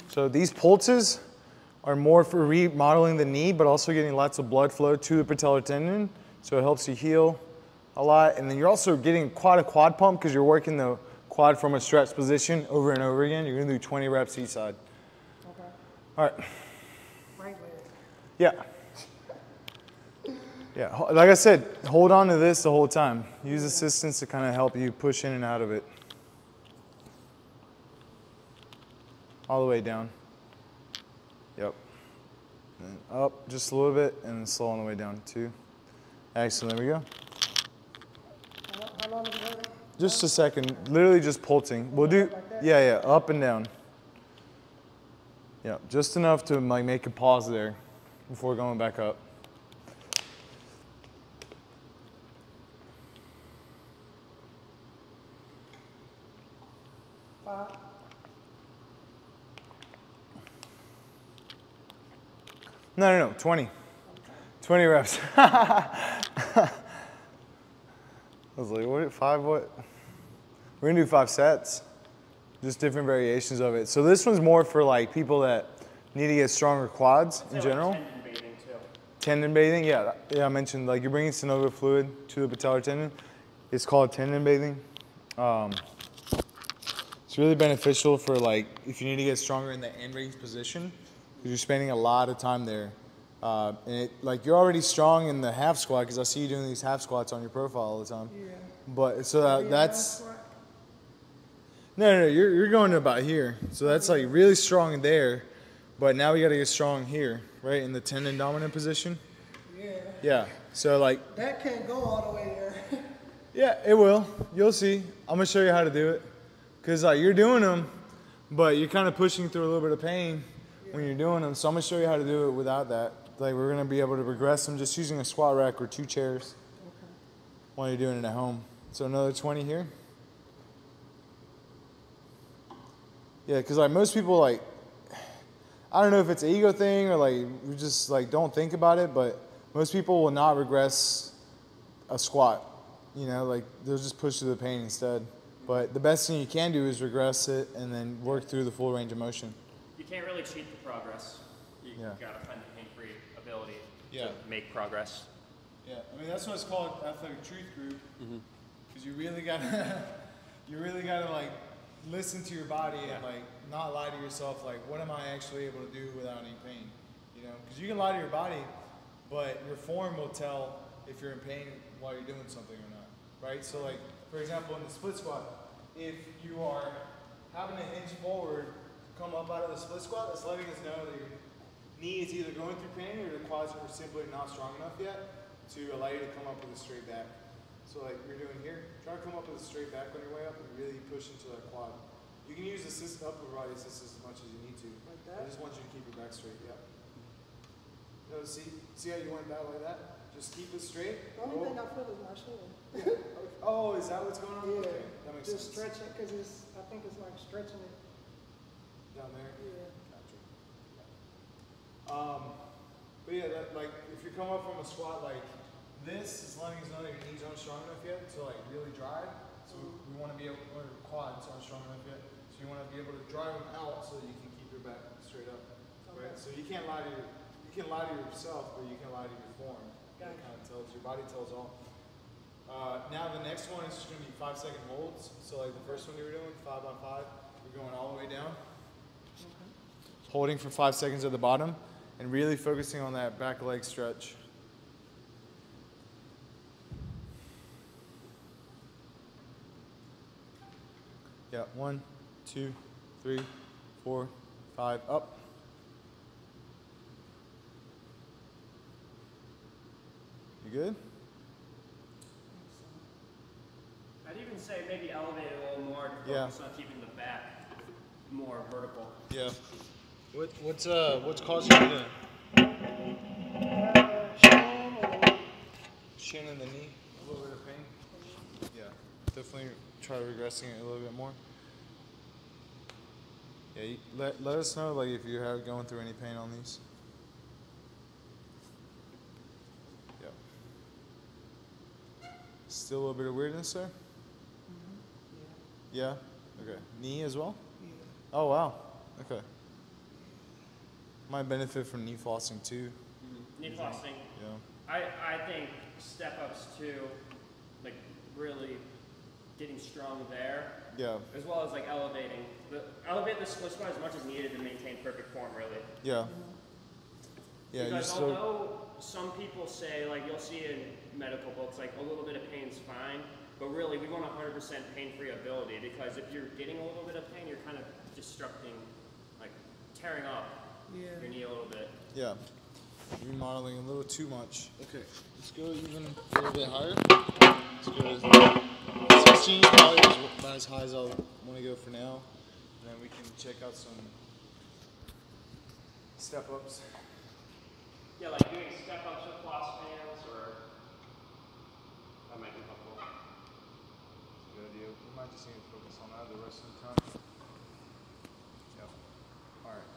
So these pulses are more for remodeling the knee, but also getting lots of blood flow to the patellar tendon. So it helps you heal a lot. And then you're also getting quite a quad pump because you're working the quad from a stretch position over and over again. You're gonna do 20 reps each side. Okay. All right, Right leg. yeah. Yeah, like I said, hold on to this the whole time. Use assistance to kind of help you push in and out of it. All the way down. Yep. And up just a little bit and then slow on the way down. Two. Excellent, there we go. Just a second, literally just pulsing. We'll do, yeah, yeah, up and down. Yeah, just enough to like make a pause there before going back up. No, no, no, 20. 20 reps. I was like, what, five, what? We're gonna do five sets, just different variations of it. So this one's more for like people that need to get stronger quads in like, general. tendon bathing, too. Tendon bathing, yeah, yeah. I mentioned like you're bringing synovial fluid to the patellar tendon. It's called tendon bathing. Um, it's really beneficial for like if you need to get stronger in the end range position because you're spending a lot of time there. Uh, and it, like you're already strong in the half squat because I see you doing these half squats on your profile all the time. Yeah. But so that, that's. No, no, no. You're, you're going to about here. So that's like really strong there. But now we got to get strong here, right? In the tendon dominant position. Yeah. Yeah. So like, That can't go all the way there. yeah, it will. You'll see. I'm gonna show you how to do it. Cause like you're doing them, but you're kind of pushing through a little bit of pain when you're doing them. So I'm gonna show you how to do it without that. Like we're gonna be able to regress them just using a squat rack or two chairs while you're doing it at home. So another 20 here. Yeah, because like most people like, I don't know if it's an ego thing or like we just like don't think about it, but most people will not regress a squat. You know, like they'll just push through the pain instead. But the best thing you can do is regress it and then work through the full range of motion. You can't really cheat the progress. You Yeah. gotta find the pain-free ability Yeah. to make progress. Yeah, I mean that's what's called athletic truth group, mm-hmm. because you really gotta, you really gotta like listen to your body and like not lie to yourself. Like, what am I actually able to do without any pain? You know, because you can lie to your body, but your form will tell if you're in pain while you're doing something or not, right? So like, for example, in the split squat, if you are having to hinge forward, come up out of the split squat, that's letting us know that your knee is either going through pain or the quads are simply not strong enough yet to allow you to come up with a straight back. So like you're doing here, try to come up with a straight back on your way up and really push into that quad. You can use assist upper body assist as much as you need to. Like that? I just want you to keep your back straight. Yeah. No, see, see how you went back like that? Just keep it straight. The only Oh, thing I feel is my shoulder. Oh, is that what's going on? Yeah. Okay, that makes Just sense. stretch it, cause it's, I think it's like stretching it. Down there. Yeah. Um, but yeah, that, like if you come up from a squat like this, is letting us know that your knees aren't strong enough yet to like really drive. So we want to be able, or your quads aren't strong enough yet. So you want to be able to drive them out so that you can keep your back straight up. Right. So you can't lie to your, you can lie to yourself, but you can lie to your form. Gotcha. kind of tells your body tells all. Uh, now the next one is just going to be five second holds. So like the first one you were doing, five by five, you're going all the way down holding for five seconds at the bottom and really focusing on that back leg stretch. Yeah, one, two, three, four, five, up. You good? I'd even say maybe elevate it a little more to Yeah. focus on keeping the back more vertical. Yeah. What, what's uh what's causing you to shin and in the knee? A little bit of pain? Yeah. Definitely try regressing it a little bit more. Yeah, you, let, let us know like if you're have- going through any pain on these. Yep. Still a little bit of weirdness there? Yeah? Okay. Knee as well? yeah. Oh wow. Okay. Might benefit from knee flossing too. Mm-hmm. Knee flossing. Yeah. I, I think step ups too, like really getting strong there, Yeah. as well as like elevating. The, elevate the split squat as much as needed to maintain perfect form, really. Yeah. Mm-hmm. Yeah, because still although some people say, like you'll see in medical books, like a little bit of pain's fine, but really we want 100% pain-free ability because if you're getting a little bit of pain, you're kind of disrupting, like tearing up Yeah. your knee a little bit. Yeah. Remodeling a little too much. Okay, let's go even a little bit higher. Let's go 16, probably is about as high as I want to go for now. And then we can check out some step ups. Yeah, like doing step ups with floss bands or that might be helpful. That's a good idea. We might just need to focus on that the rest of the time. Yep. Alright,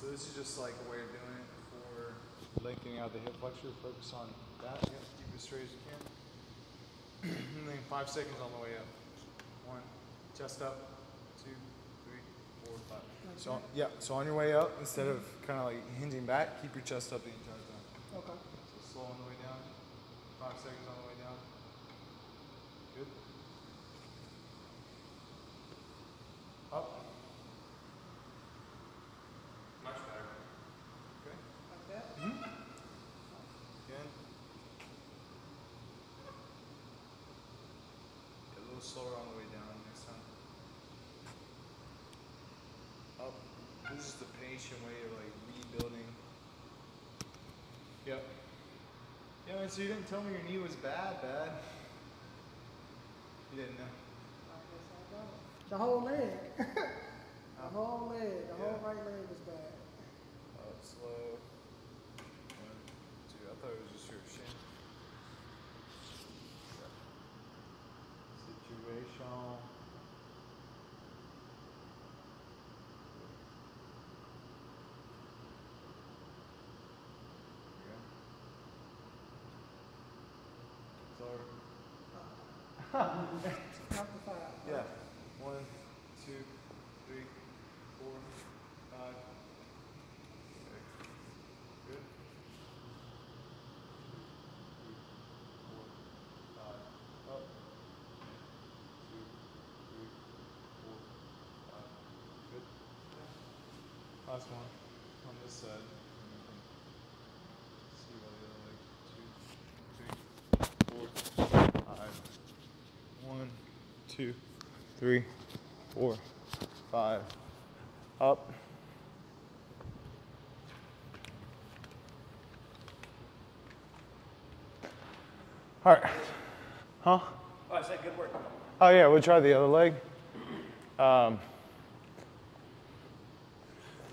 so this is just like a way of doing it for lengthening out the hip flexor. Focus on that. Yep, keep it as straight as you can. and then five seconds on the way up. One, chest up, two, three, four, five. So yeah, so on your way up, instead of kind of like hinging back, keep your chest up the entire time. Okay. So slow on the way down. Five seconds on the way slower on the way down next time. Up. This is the patient way of like rebuilding. Yep. Yeah, man, so you didn't tell me your knee was bad, bad. You didn't know. The whole leg. the oh. whole leg, the yeah. whole right leg was bad. Yeah. One, two, three, four, five. Okay. Good. Up. Two, three, four, five. Good. Last one on this side. And you can See by the other leg. Two, three, four, five. One, two, three, four, five. Up. All right. Huh? Oh, I said good work. Oh yeah, we'll try the other leg. Um,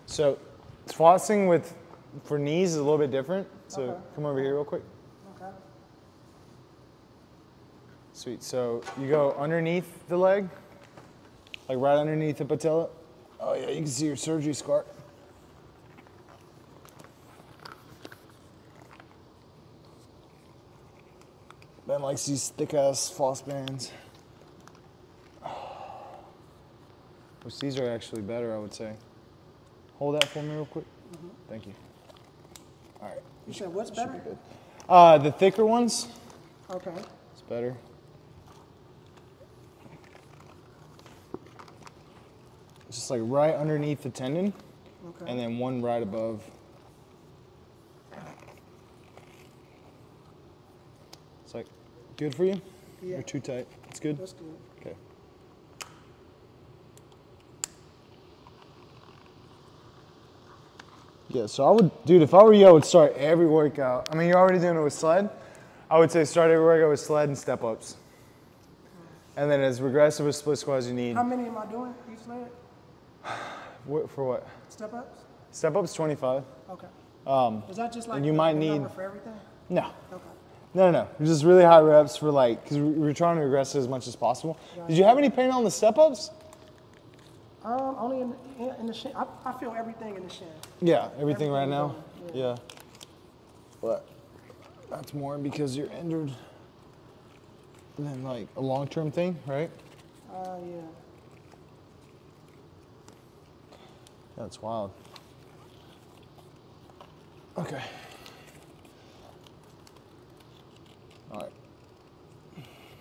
so flossing with for knees is a little bit different. So Okay. come over here real quick. Okay. Sweet. So you go underneath the leg, like right underneath the patella. Oh yeah, you can see your surgery scar. Ben likes these thick ass floss bands. Which these are actually better, I would say. Hold that for me real quick. Thank you. All right. You said what's be better? good. Uh, the thicker ones, Okay. it's better. Just like right underneath the tendon, Okay. and then one right above. It's like good for you. Yeah. You're too tight. It's good. That's good. Okay. Yeah, so I would, dude, if I were you, I would start every workout. I mean, you're already doing it with sled. I would say start every workout with sled and step ups. And then as regressive as split squats you need. How many am I doing each leg? Wh- For what? Step ups? Step ups 25. Okay. Um, Is that just like And you might need- for everything? no, Okay. no, no, no. Just really high reps for like, because we're trying to regress as much as possible. Did you have any pain on the step ups? Um, only in, in, in the shin. I, I feel everything in the shin. Yeah, everything right now. Everything, Yeah. But that's more because you're injured than like a long term thing, right? Uh, yeah. That's wild. Okay. All right.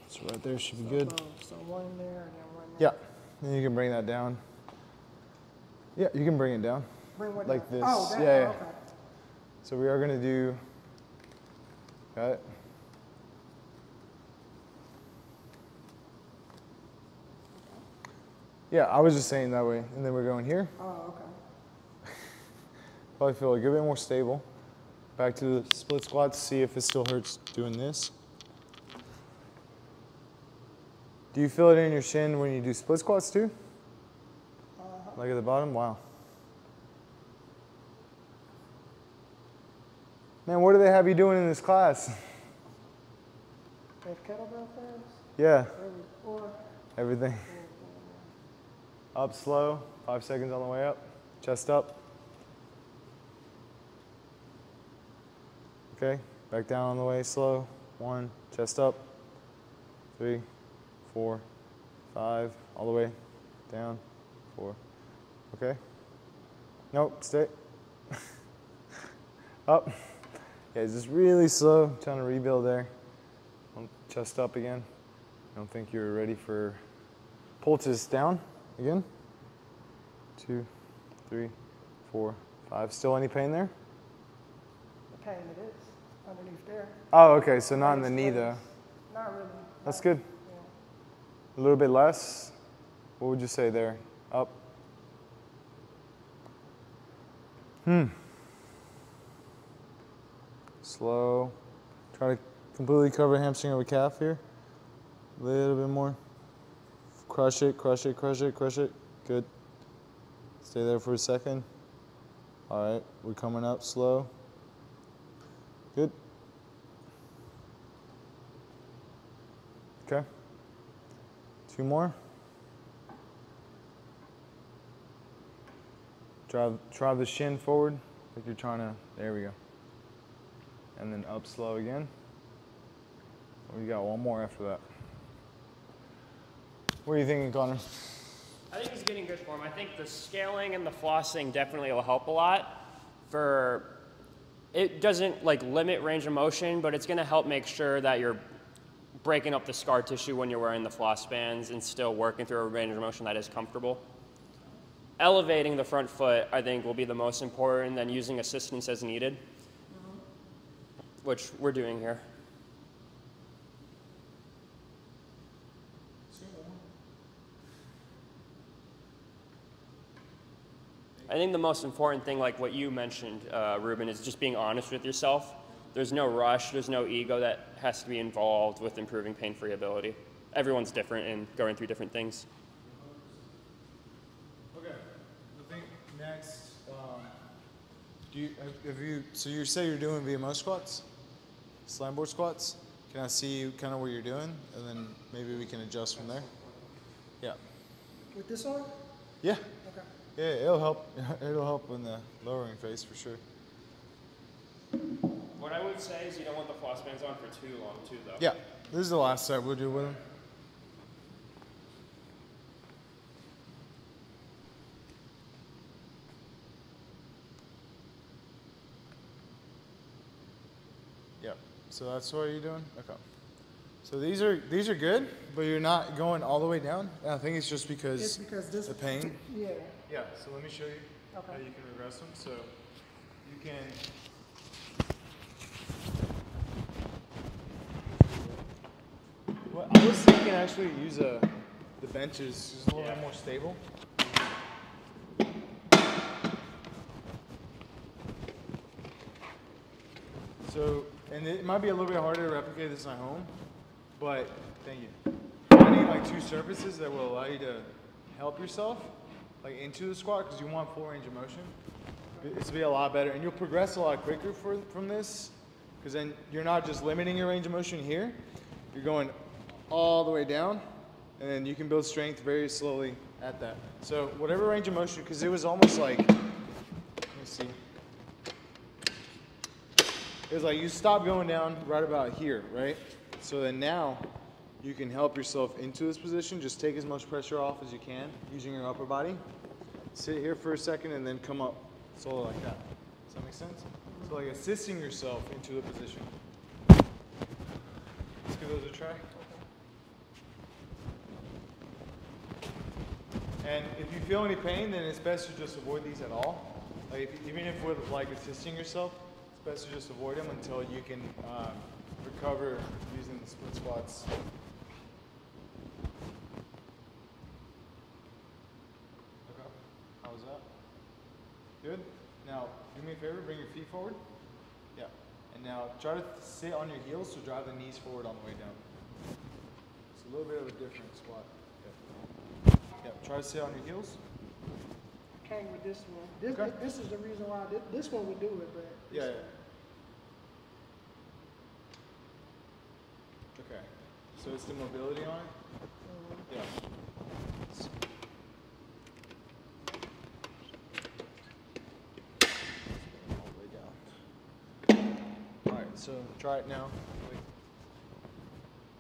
So right there should be good. So, so one there and then one Yeah. you can bring that down. Yeah, you can bring it down. Bring what Like down? this. Oh, that, Yeah, yeah. Okay. So we are gonna do. Got it. Yeah, I was just saying that way, and then we're going here. Oh, okay. Probably feel a good bit more stable. Back to the split squats, see if it still hurts doing this. Do you feel it in your shin when you do split squats too? Uh-huh. Like at the bottom? Wow. Man, what do they have you doing in this class? They have kettlebell things. yeah, every everything. Up slow, five seconds on the way up. Chest up. Okay, back down on the way, slow. One, chest up. Three, four, five, all the way down. Four. Okay. Nope, stay. up. Yeah, just really slow, trying to rebuild there. Chest up again. I don't think you're ready for pulses down again. Two, three, four, five. Still any pain there? The pain it is underneath there. Oh, okay, so not in the knee though. Not really. That's good. Yeah. A little bit less. What would you say there? Up. Hmm. Slow. Try to completely cover hamstring over calf here. A little bit more. Crush it, crush it, crush it, crush it. Good. Stay there for a second. All right, we're coming up slow. Okay. Two more. Drive, drive the shin forward like you're trying to. There we go. And then up slow again. We got one more after that. What are you thinking, Conner? I think he's getting good form. I think the scaling and the flossing definitely will help a lot. For it doesn't like limit range of motion, but it's going to help make sure that you're breaking up the scar tissue when you're wearing the floss bands and still working through a range of motion that is comfortable. Elevating the front foot, I think, will be the most important, then using assistance as needed, which we're doing here. I think the most important thing, like what you mentioned, uh, Ruben, is just being honest with yourself. There's no rush, there's no ego that has to be involved with improving pain free ability. Everyone's different and going through different things. Okay. I think next, um, do you have, have you? So you say you're doing VMO squats, slant board squats. Can I see you kind of what you're doing, and then maybe we can adjust from there? Yeah. With this arm? Yeah. Okay. Yeah. It'll help. It'll help in the lowering phase for sure. What I would say is you don't want the floss bands on for too long, too, though. Yeah. This is the last set we'll do with them. Yep. So that's what you're doing. Okay. So these are these are good, but you're not going all the way down. And I think it's just because, It's because this. the pain. Yeah. Yeah. So let me show you how you can regress them. So you can. Well, I was thinking actually use a the benches just a little bit more stable. So, and it might be a little bit harder to replicate this at home, but thank you. I need like two surfaces that will allow you to help yourself, like into the squat, because you want full range of motion. It's be a lot better, and you'll progress a lot quicker for, from this, because then you're not just limiting your range of motion here. You're going all the way down, and then you can build strength very slowly at that. So whatever range of motion, because it was almost like, let me see. It was like you stop going down right about here, right? So then now you can help yourself into this position. Just take as much pressure off as you can using your upper body. Sit here for a second and then come up solo like that. Does that make sense? So like assisting yourself into the position. Let's give those a try. And if you feel any pain, then it's best to just avoid these at all. Like if, even if with like assisting yourself, it's best to just avoid them until you can um, recover using the split squats. Okay. How was that? Good. Now, do me a favor. Bring your feet forward. Yeah. And now try to sit on your heels, so drive the knees forward on the way down. It's a little bit of a different squat. Yeah. Yeah. Try to sit on your heels. Came with this one. This, Okay. this is the reason why this, this one would do it, but. Yeah. yeah. Okay. So it's the mobility on it? Uh-huh. Yeah. All the. Alright, so try it now. Wait.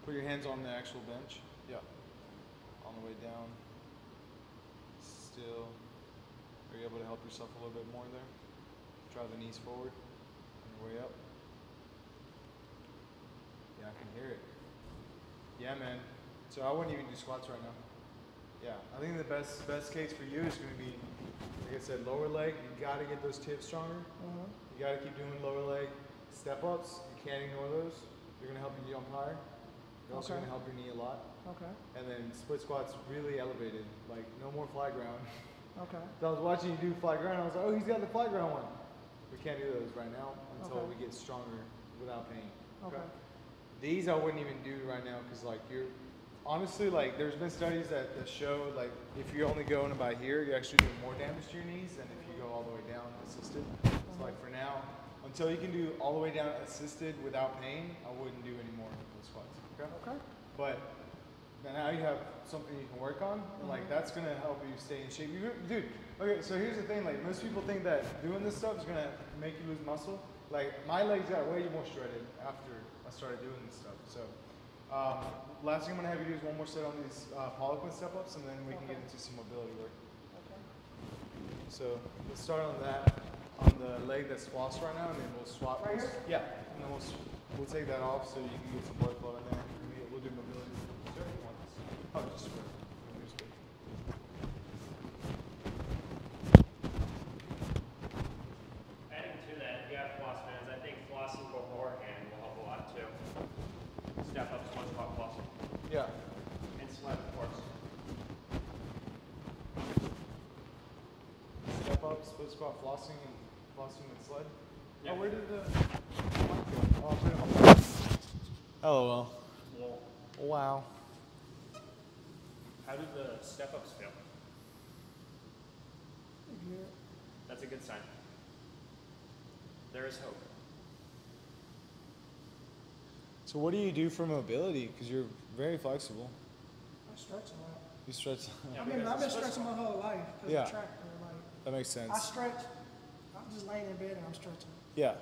Put your hands on the actual bench. Yeah. On the way down. Still. Are you able to help yourself a little bit more there? Drive the knees forward on your way up. Yeah, I can hear it. Yeah, man. So I wouldn't even do squats right now. Yeah, I think the best best case for you is going to be, like I said, lower leg. You got to get those tibs stronger. Uh-huh. You got to keep doing lower leg step ups. You can't ignore those. They're going to help you jump higher. They're also going to help your knee a lot. Okay. And then split squats really elevated. Like no more fly ground. Okay. So I was watching you do fly ground. I was like, oh, he's got the fly ground one. We can't do those right now until Okay. we get stronger without pain. Okay. These I wouldn't even do right now because like you're honestly like there's been studies that, that show like if you're only going about here, you're actually doing more damage to your knees than if you go all the way down assisted. So like for now, until you can do all the way down assisted without pain, I wouldn't do any more those squats. Okay. Okay. But now you have something you can work on. and, Like that's gonna help you stay in shape. You, dude, okay. So here's the thing. Like most people think that doing this stuff is gonna make you lose muscle. Like my legs got way more shredded after I started doing this stuff. So um, last thing I'm gonna have you do is one more set on these uh, Poliquin step ups, and then we can get into some mobility work. So let's start on that, on the leg that's flossed right now, and then we'll swap. Right here? Yeah, and then we'll, we'll take that off so you can get some blood flow in there. We- We'll do mobility. Sure. Oh, just for, just for- Adding to that, if you have floss bands, I think flossing beforehand will help a lot too. Step up one spot flossing. Yeah. And sled, of course. Step up, split squat, flossing, and flossing and sled. Yeah. Oh, where did the mic go? Oh, I'll put it on. LOL. Well, Wow. How did the step ups feel? Good. That's a good sign. There is hope. So what do you do for mobility? Because you're very flexible. I stretch a lot. You stretch. Yeah, I mean, I've been stretching my whole life because Yeah. of tractor. Like, that makes sense. I stretch. I'm just laying in bed and I'm stretching. Yeah.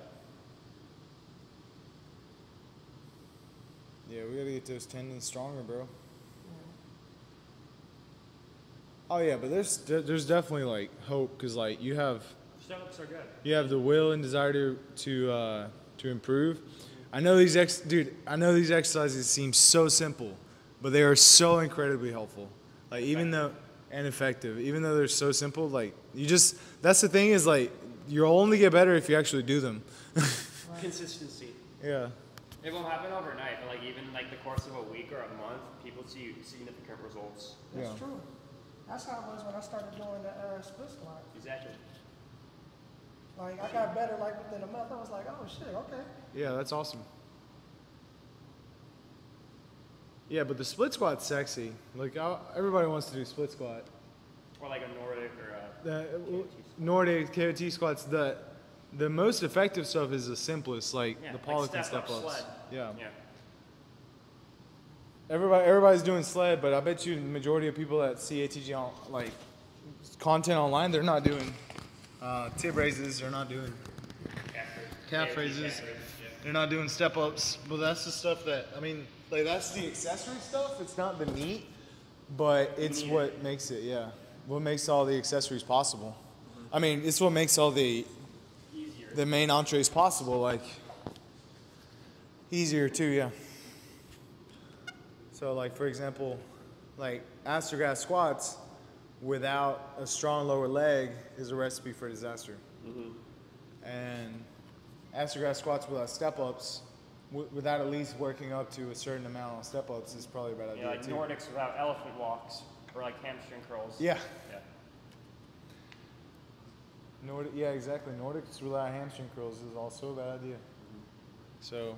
Yeah, we gotta get those tendons stronger, bro. Oh yeah, but there's there- there's definitely like hope because like you have Step ups are good. you have the will and desire to to uh, to improve. I know these ex dude. I know these exercises seem so simple, but they are so incredibly helpful. Like even though and effective, even though they're so simple, like you just that's the thing is like you'll only get better if you actually do them. Consistency. yeah. It won't happen overnight, but like even like the course of a week or a month, people see significant results. That's Yeah. true. That's how it was when I started doing the uh, split squat. Exactly. Like I got better like within a month. I was like, oh shit, okay. Yeah, that's awesome. Yeah, but the split squat's sexy. Like I, everybody wants to do split squat. Or like a Nordic or a The KOT. Nordic KOT squats. The the most effective stuff is the simplest, like Yeah, the like Poliquin step, step ups. sled. Yeah. yeah. Everybody everybody's doing sled, but I bet you the majority of people that see ATG on like content online, they're not doing uh, tib raises. They're not doing Calf, raises. Calf raises, yeah. They're not doing step ups, but that's the stuff that I mean, like that's the accessory stuff. It's not the meat, but it's what makes it. Yeah, what makes all the accessories possible. I mean, it's what makes all the Easier. the main entrees possible. Like easier too. Yeah. So like for example, like astrogast squats without a strong lower leg is a recipe for disaster. Mm-hmm. And astrogast squats without step ups, w- without at least working up to a certain amount of step ups, is probably a bad idea Yeah, like too. Nordics without elephant walks or like hamstring curls. yeah. Yeah. Nordic, yeah, exactly. Nordics without hamstring curls is also a bad idea. Mm-hmm. So,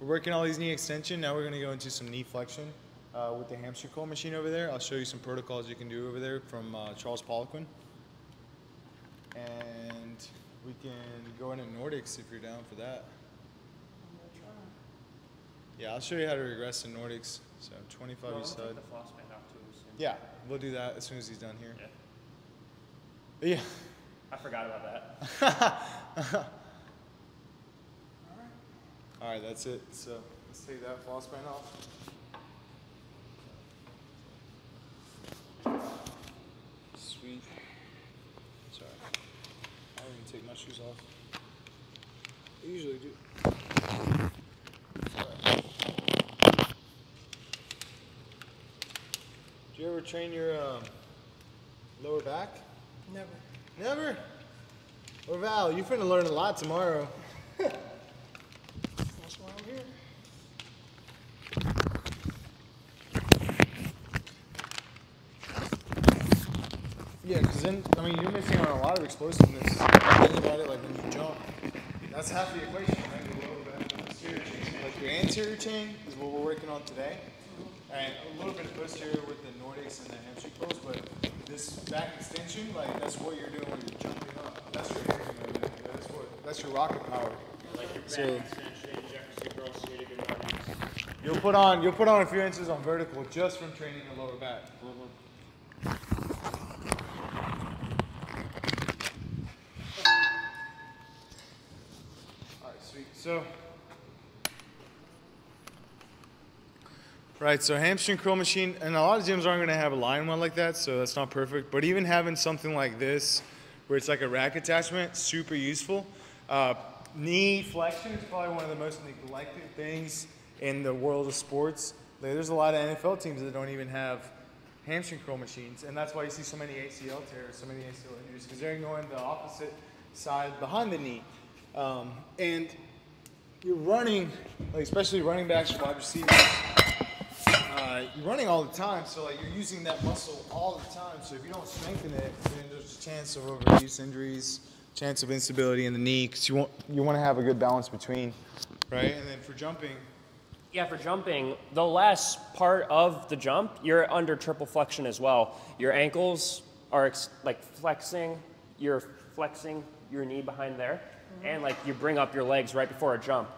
we're working all these knee extension. Now we're going to go into some knee flexion uh, with the hamstring curl machine over there. I'll show you some protocols you can do over there from uh, Charles Poliquin. And we can go into Nordics if you're down for that. Yeah, I'll show you how to regress in Nordics. So 25 Well, each side. the floss band off too soon. Yeah, we'll do that as soon as he's done here. Yeah. Yeah. I forgot about that. All right, that's it. So let's take that floss band off. Sweet. Sorry. I didn't even take my shoes off. I usually do. Do you ever train your um, lower back? Never. Never. Orvalle, you're finna learn a lot tomorrow. That's why I'm here. Yeah, because then, I mean, you're missing on a lot of explosiveness. Think about it, like when you jump. That's half the equation, right? The lower back and posterior chain. Like your anterior chain is what we're working on today. And a little bit of posterior with the Nordics and the hamstring curls, but this back extension, like that's what you're doing when you're jumping up. That's your. That's what that's your rocket power. Like your back So- extension, curl, seated. You'll put on you'll put on a few inches on vertical just from training the lower back. All right, sweet. So, right. So hamstring curl machine, and a lot of gyms aren't going to have a line one like that, so that's not perfect. But even having something like this, where it's like a rack attachment, super useful. Uh, knee flexion is probably one of the most neglected things in the world of sports. There's a lot of NFL teams that don't even have hamstring curl machines, and that's why you see so many ACL tears, so many ACL injuries, because they're ignoring the opposite side behind the knee. Um, and you're running, like especially running backs, wide receivers. Uh, you're running all the time, so like you're using that muscle all the time. So if you don't strengthen it, then there's a chance of overuse injuries, chance of instability in the knee, because you want you want to have a good balance between, right? And then for jumping, Yeah, for jumping, the last part of the jump, you're under triple flexion as well. Your ankles are like flexing, you're flexing your knee behind there, and like you bring up your legs right before a jump.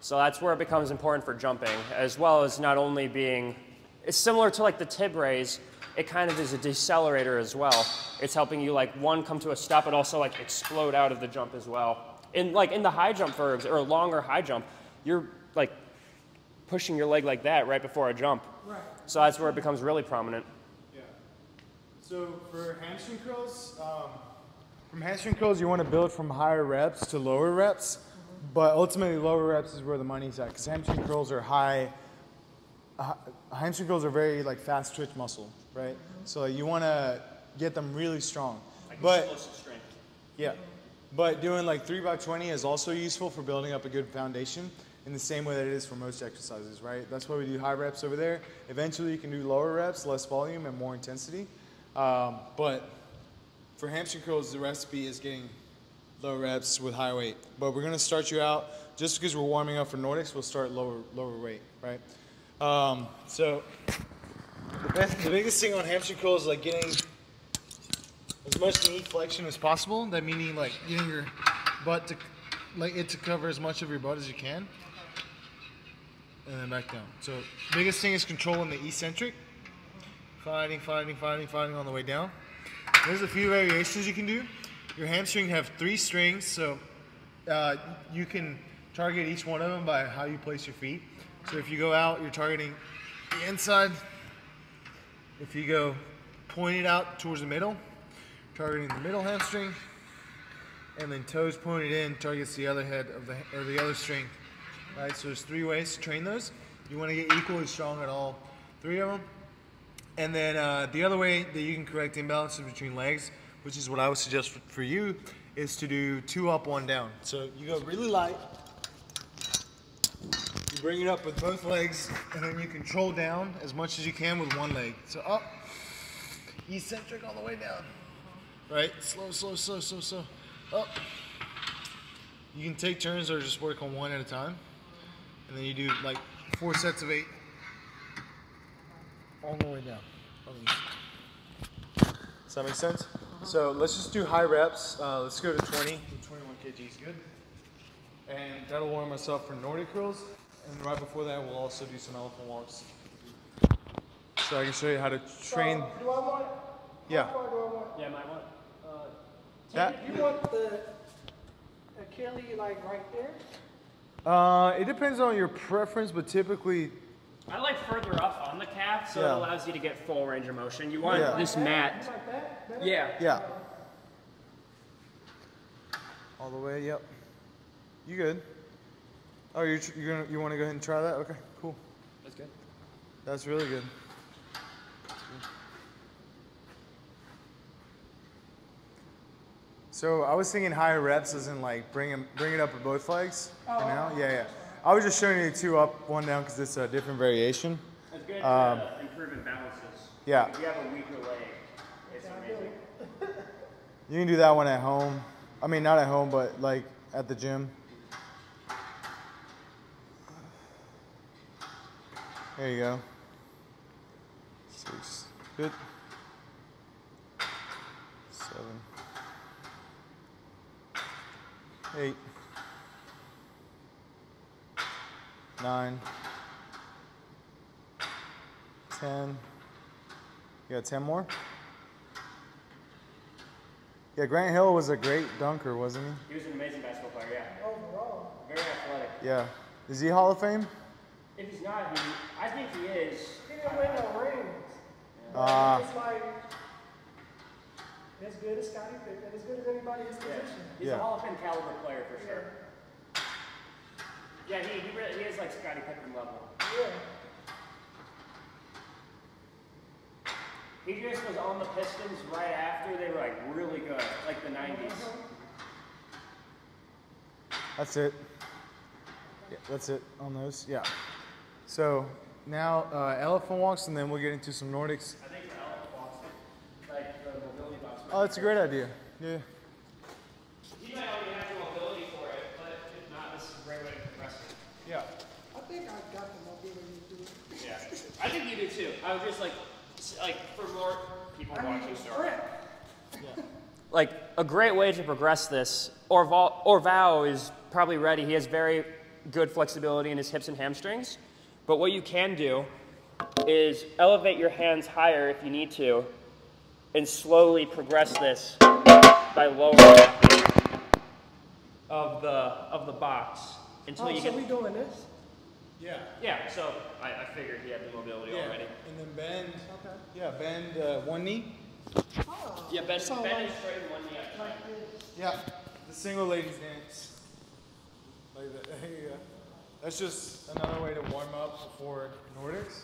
So that's where it becomes important for jumping, as well as not only being, it's similar to like the tib raise, it kind of is a decelerator as well. It's helping you like one come to a stop, but also like explode out of the jump as well. In like in the high jump for or a longer high jump, you're like pushing your leg like that right before a jump. Right. So that's where it becomes really prominent. Yeah. So for hamstring curls, um, from hamstring curls, you want to build from higher reps to lower reps, but ultimately lower reps is where the money's at because hamstring curls are high. Uh, hamstring curls are very like fast twitch muscle, right? So you want to get them really strong, but strength. yeah. But doing like 3 by 20 is also useful for building up a good foundation in the same way that it is for most exercises, right? That's why we do high reps over there. Eventually, you can do lower reps, less volume, and more intensity. Um, but for hamstring curls, the recipe is getting low reps with high weight. But we're to start you out, just because we're warming up for Nordics, we'll start lower, lower weight, right? Um, so the, best, the biggest thing on hamstring curls is like getting as much knee flexion as possible. That meaning like getting your butt to like it to cover as much of your butt as you can, and then back down. So biggest thing is controlling the eccentric, finding, finding, finding, finding on the way down. There's a few variations you can do. Your hamstring have three strings, so uh, you can target each one of them by how you place your feet. So if you go out, you're targeting the inside. If you go pointed out towards the middle, targeting the middle hamstring, and then toes pointed in targets the other head of the or the other string. Right. So there's three ways to train those. You want to get equally strong at all three of them. And then uh, the other way that you can correct imbalances between legs, which is what I would suggest for, you, is to do two up, one down. So you go really light. You bring it up with both legs, and then you control down as much as you can with one leg. So up, eccentric all the way down. Right? Slow, slow, slow, slow, slow. Up. You can take turns or just work on one at a time. And then you do like four sets of eight. All the way down. Does that make sense? So let's just do high reps. Uh, let's go to 20. 21 kg is good. And that'll warm us up for Nordic curls. And right before that, we'll also do some elephant walks. So I can show you how to train. Do I want, Yeah. how far do I want? Yeah, might want. That, You want the Achilles like right there? uh, it depends on your preference, but typically, I like further up on the calf, so Yeah. it allows you to get full range of motion. You want Yeah. this mat. Like that? Yeah. yeah. All the way, yep. You good? Oh, you're, you're gonna, you want to go ahead and try that? Okay, cool. That's good. That's really good. So I was thinking higher reps as in like bring 'em- bring it up with both legs for oh. now. Yeah, yeah. I was just showing you two up, one down, because it's a different variation. It's good um, uh, balances. Yeah. If you have a weaker leg, it's amazing. you can do that one at home. I mean, not at home, but like at the gym. There you go. Six, good. Seven, eight. Nine. Ten. You got ten more? Yeah, Grant Hill was a great dunker, wasn't he? He was an amazing basketball player, yeah. Overall. Very athletic. Yeah. Is he Hall of Fame? If he's not, he, I think he is. He didn't win no rings. Ah. it's like as good as Scottie Pippen, as good as anybody in his position. He's Yeah. a Hall of Fame caliber player for sure. Yeah, he, he, really, he is like Scottie Pippen level. Yeah. He just was on the Pistons right after they were like really good, like the 90s. That's it. Yeah, that's it on those. Yeah. So now uh, elephant walks, and then we'll get into some Nordics. I think the Allen Boston, like the mobility box. Oh, that's a great idea. Yeah. He might already have the mobility for it, but if not, this is a great way to progress it. Yeah. I think I got the mobility to do it. Yeah, I think you do too. I was just like, like for more people watching, sorry. Like a great way to progress this, or Val, or Vow is probably ready. He has very good flexibility in his hips and hamstrings. But what you can do is elevate your hands higher if you need to, and slowly progress this by lowering of the of the box until Oh, you so get. we doing this? Yeah. Yeah, so I, I figured he had the mobility Yeah. already. And then bend. Okay. Yeah, bend uh, one knee. Oh. Yeah, bend, So, bend like- straight one knee up. Like this. Yeah. The single ladies dance. Like that. There you go. That's just another way to warm up before Nordics,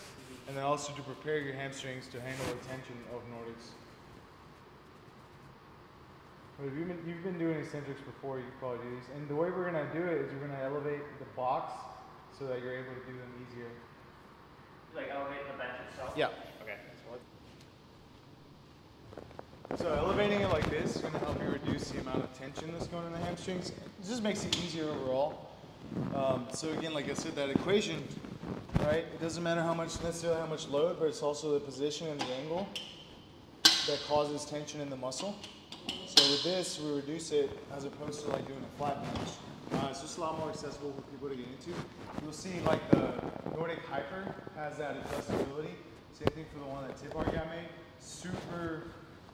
and then also to prepare your hamstrings to handle the tension of Nordics. But if you've been, you've been doing eccentrics before, you can probably do these. And the way we're gonna do it is we're gonna elevate the box so that you're able to do them easier. Like elevating the bench itself? Yeah. Okay. So elevating it like this is going to help you reduce the amount of tension that's going in the hamstrings. It just makes it easier overall. Um, so again, like I said, that equation, right? It doesn't matter how much necessarily how much load, but it's also the position and the angle that causes tension in the muscle. So with this, we reduce it as opposed to like doing a flat bench. Uh, it's just a lot more accessible for people to get into. You'll see like the Nordic Hyper has that adjustability. Same thing for the one that Tibar got made. Super,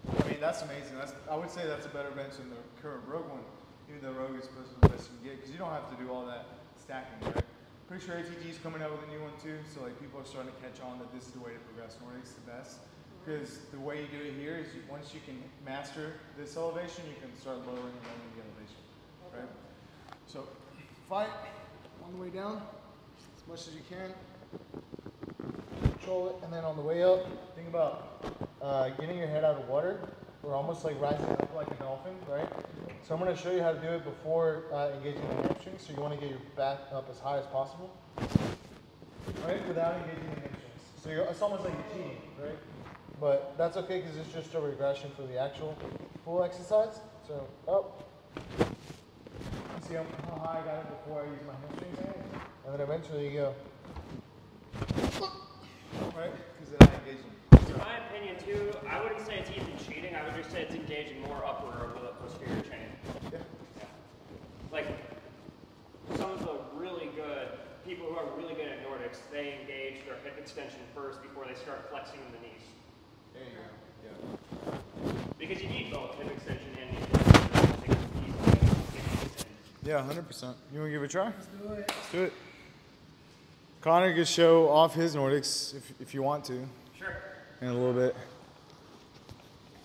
I mean, that's amazing. That's I would say that's a better bench than the current Rogue one. Even though Rogue is supposed to be the best you can get because you don't have to do all that stacking, right? Pretty sure ATG is coming out with a new one too. So like people are starting to catch on that this is the way to progress Nordics the best. Because the way you do it here is you, once you can master this elevation, you can start lowering and lowering the elevation, right? So fight on the way down as much as you can. Control it, and then on the way up, think about uh, getting your head out of water. We're almost like rising up like a dolphin, right? So I'm going to show you how to do it before uh, engaging the hamstrings. So you want to get your back up as high as possible, right? Without engaging the hamstrings. So it's almost like you're cheating, right? But that's okay because it's just a regression for the actual full exercise. So up. You see how, how high I got it before I used my hamstrings? And then eventually you go. Right? Because then I engage them. In my opinion, too, I wouldn't say it's even cheating. I would just say it's engaging more upper over the posterior chain. Yeah. Yeah. Like some of the really good people who are really good at Nordics, they engage their hip extension first before they start flexing the knees. There you go. Yeah. Because you need both hip extension and knee extension. to take the knees and get these in. Yeah, 100%. You want to give it a try? Let's do it. Let's do it. Conner can show off his Nordics if, if you want to Sure. in a little bit.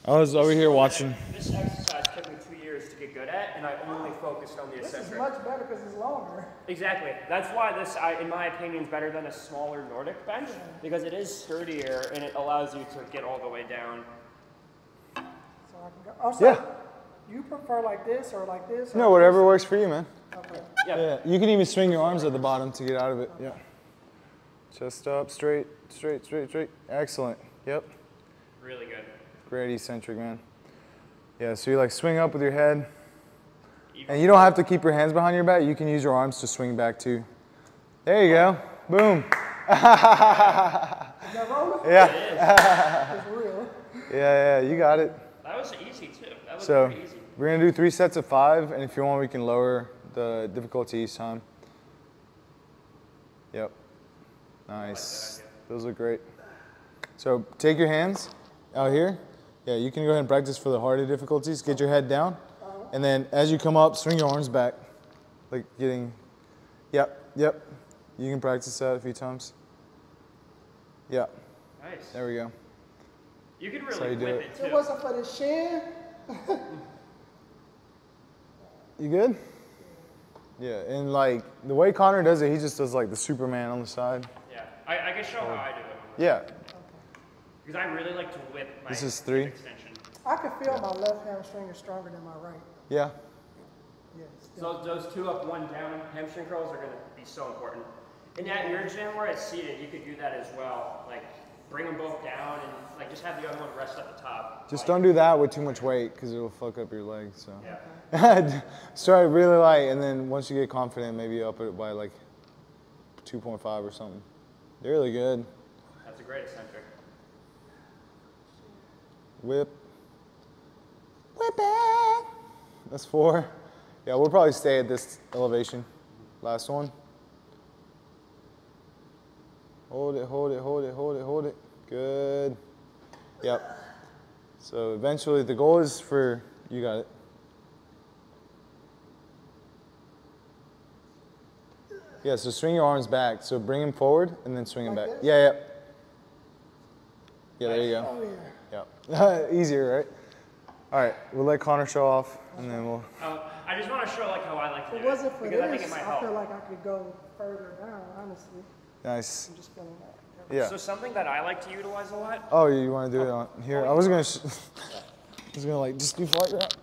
I was over here watching. This exercise took me two years to get good at, and I only focused on the This is much better because it's longer. Exactly. That's why this, I, in my opinion, is better than a smaller Nordic bench because it is sturdier and it allows you to get all the way down. So I can go. Oh, also, Yeah. You prefer like this or like this? or No, whatever works for you, man. Okay. Yeah. Yeah, you can even swing your arms at the bottom to get out of it. Yeah. Chest up, straight, straight, straight, straight. Excellent. Yep. Really good. Great eccentric, man. Yeah, so you like swing up with your head. Even- And you don't have to keep your hands behind your back. You can use your arms to swing back too. There you go. Boom. Is? Yeah, It's real. yeah, yeah, you got it. That was easy too. That was So easy. we're gonna do three sets of five, and if you want, we can lower the difficulty each time. Yep. Nice. Those look great. So take your hands out here. Yeah, you can go ahead and practice for the harder difficulties. Get your head down, and then as you come up, swing your arms back, like getting. Yep, yep. You can practice that a few times. Yeah, Nice. there we go. You could how really you do whip it. it it too. wasn't for the shin, You good? Yeah, and like the way Conner does it, he just does like the Superman on the side. Yeah. I, I can show how I do it. Yeah, Because I really like to whip my This is three? extension. I can feel my left hamstring is stronger than my right. yeah. Yes. So those two up, one down hamstring curls are going to be so important. And at your gym where it's seated, you could do that as well. Like bring them both down and like just have the other one rest at the top. Just Like, don't do that with too much weight because it'll fuck up your legs. So Yeah. start really light, and then once you get confident, maybe up it by like 2.5 or something. They're really good. That's a great eccentric. Whip. Whip it. That's four. Yeah, we'll probably stay at this elevation. Last one. Hold it, hold it, hold it, hold it, hold it. Good. Yep. So eventually, the goal is for you got it. Yeah, so swing your arms back. So bring them forward and then swing them Like back. this? Yeah, yeah. Yeah, there you go. Oh yeah. Yeah. Easier, right? All right, we'll let Conner show off, and then we'll. Um, I just want to show like how I like to If do it wasn't for because I think this, it might I, feel like I could go further down, honestly. Nice. I'm just feeling that. Yeah. So something that I like to utilize a lot. Oh, you want to do it on here? I was gonna. I was gonna like just do flight route.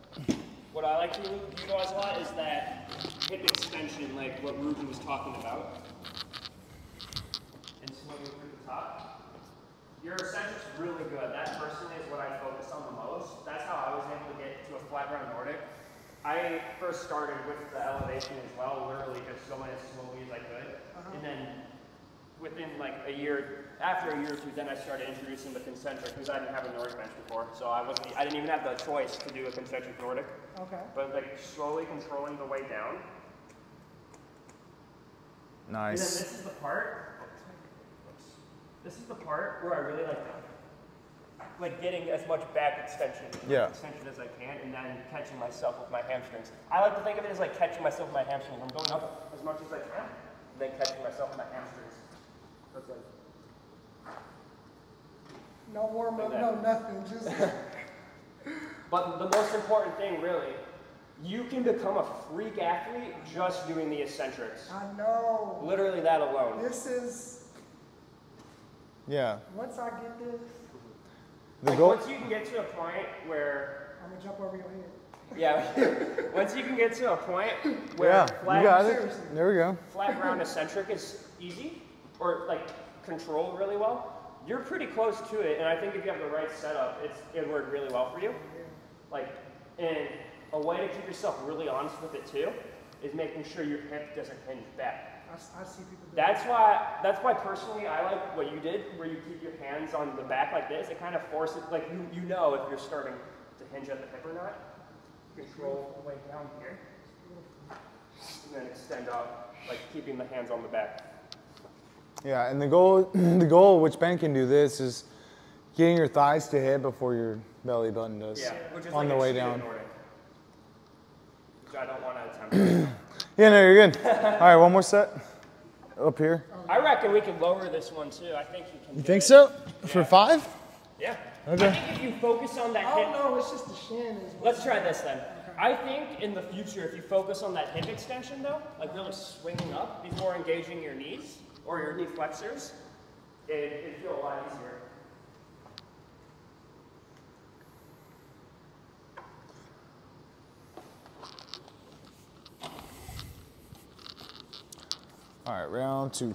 What I like to utilize a lot is that hip extension, like what Ruben was talking about. And swinging through the top. Your eccentric's really good. That personally is what I focus on the most. That's how I was able to get to a flat ground Nordic. I first started with the elevation as well, literally just going as slowly as I could. Uh-huh. And then within like a year, after a year or two, then I started introducing the concentric because I didn't have a Nordic bench before. So I wasn't, I didn't even have the choice to do a concentric Nordic. Okay. But like slowly controlling the way down. Nice. And then this is the part. oops. This is the part where I really like like getting as much back extension Yeah. extension as I can and then catching myself with my hamstrings. I like to think of it as like catching myself with my hamstrings. I'm going up as much as I can, and then catching myself with my hamstrings. So No warm up, no nothing. Just But the most important thing, really, you can become a freak athlete just doing the eccentrics. I know. Literally that alone. This is Yeah. once I get this, The Like, goal. once you can get to a point where, I'm gonna jump over your head. yeah, once you can get to a point where Yeah, flat, you got it. There we go. flat ground eccentric is easy, or like control really well, you're pretty close to it. And I think if you have the right setup, it's it worked really well for you. Like, and a way to keep yourself really honest with it too is making sure your hip doesn't hinge back. I, I see people That's why that's why personally I like what you did, where you keep your hands on the back like this. It kind of forces like you you know if you're starting to hinge at the hip or not. Control the way down here, and then extend up, like keeping the hands on the back. Yeah, and the goal, the goal, which Ben can do this, is getting your thighs to hit before your belly button does. Yeah, which is on like the a way down. Nordic, which I don't want to attempt. Yeah, no, you're good. All right, one more set. Up here. I reckon we can lower this one too. I think you can. You do think it. so? For five? Yeah. Okay. I think if you focus on that I hip. don't know. It's just the shin. Let's try this then. I think in the future, if you focus on that hip extension though, like really swinging up before engaging your knees or your knee flexors, it, it'd feel a lot easier. All right, round two.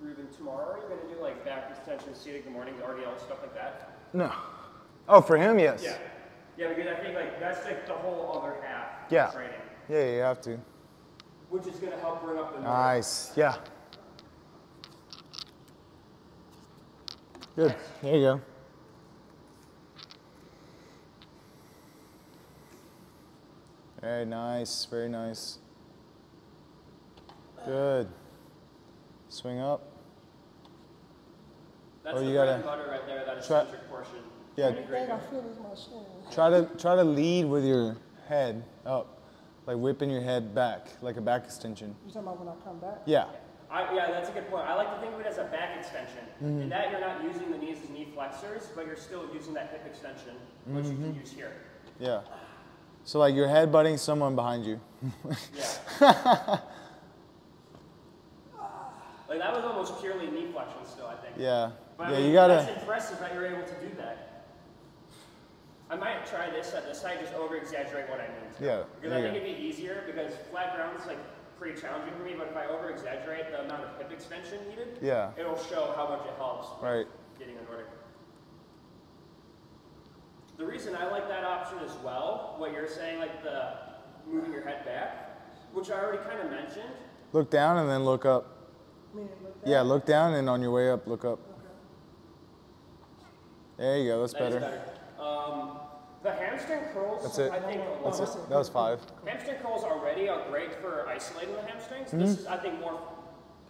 Ruben, tomorrow are you going to do like back extension, seated good mornings, RDL, stuff like that? No. Oh, for him, yes. Yeah. Yeah, because I think like that's like the whole other half Yeah. of training, Yeah, yeah, you have to. which is going to help bring up the. Nice. Yeah. Good. There you go. Very nice. Very nice. Good. Swing up. That's Oh, the you gotta butter right there, that try- eccentric portion. Yeah. Pretty great. Thing I feel is my shin. Try to try to lead with your head up, like whipping your head back, like a back extension. You talking about when I come back? Yeah. I, yeah, that's a good point. I like to think of it as a back extension. Mm-hmm. In that you're not using the knees as knee flexors, but you're still using that hip extension, which you Mm-hmm. can use here. Yeah. So like you're head butting someone behind you. Yeah. like that was almost purely knee flexion still, I think. Yeah. But I Yeah. mean, You gotta. That's impressive that you're able to do that. I might try this at this side, just over exaggerate what I mean. to. Yeah, Because I think go. it'd be easier because flat ground is like pretty challenging for me, but if I over exaggerate the amount of hip extension needed, Yeah. it'll show how much it helps Right. getting a Nordic. The reason I like that option as well, what you're saying, like the moving your head back, which I already kind of mentioned, Look down and then look up. Meaning look Yeah. Look down and on your way up, look up. There you go. That's that is better. Um, the hamstring curls, That's it. I think, That's it. That was five. Hamstring curls already are great for isolating the hamstrings. Mm-hmm. This is, I think, more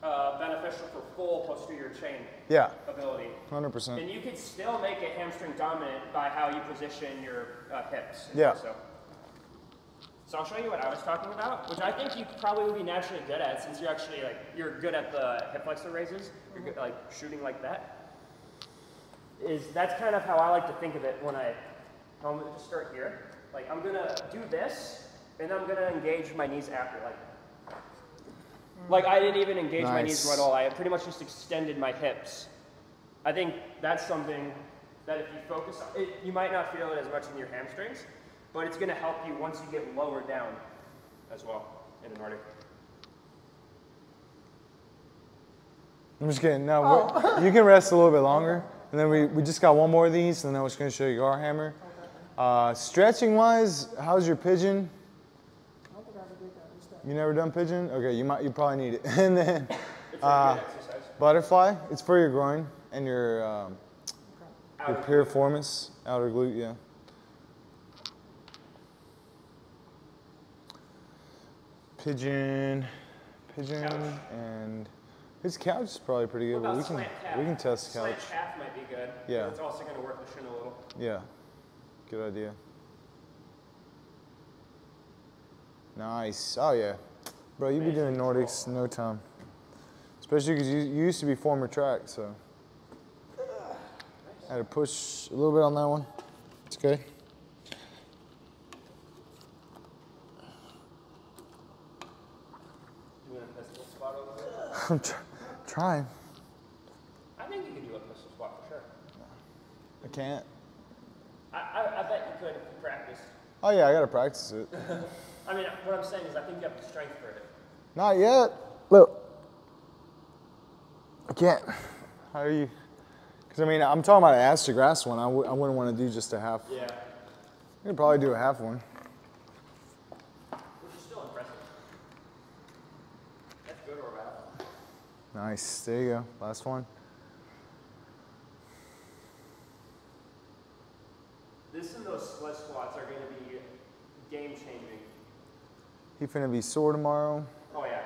uh, beneficial for full posterior chain Yeah. ability. Hundred percent. And you could still make it hamstring dominant by how you position your uh, hips. Yeah. torso. So I'll show you what I was talking about, which I think you probably would be naturally good at since you're actually like you're good at the hip flexor raises. You're good like shooting like that. Is that's kind of how I like to think of it when I Um, I'm gonna just start here. Like I'm gonna do this, and I'm gonna engage my knees after. Like like I didn't even engage my knees at all. I pretty much just extended my hips. I think that's something that if you focus on, it, you might not feel it as much in your hamstrings, but it's going to help you once you get lower down as well in the Nordic. I'm just kidding. No, oh. we- you can rest a little bit longer, and then we, we just got one more of these, and then we're just gonna show you our hammer. Uh, stretching wise, how's your pigeon? I don't think I ever did that. You never done pigeon? Okay, you might you probably need it. and then Uh, butterfly, it's for your groin and your um, your piriformis, outer glute. Yeah. Pigeon, pigeon, Couch. and his couch is probably pretty good. We can we can test couch. Slant calf might be good. Yeah. It's also going to work the shin a little. Yeah, good idea. Nice. Oh yeah, bro, you be doing Nordics in no time. Especially because you, you used to be former track, so had to push a little bit on that one. It's okay. You want a pistol squat over there? I'm tr- trying. I think you can do a pistol squat for sure. I can't. I, I, I bet you could if you practiced. Oh yeah, I gotta practice it. I mean, what I'm saying is I think you have the strength for it. Not yet. Look, I can't. How are you? Because I mean, I'm talking about an ass to grass one. I w- I wouldn't want to do just a half. Yeah. You could probably do a half one. Which is still impressive. That's good or bad. Nice. There you go. Last one. This and those split squats are going to be game changing. He finna be sore tomorrow. Oh yeah.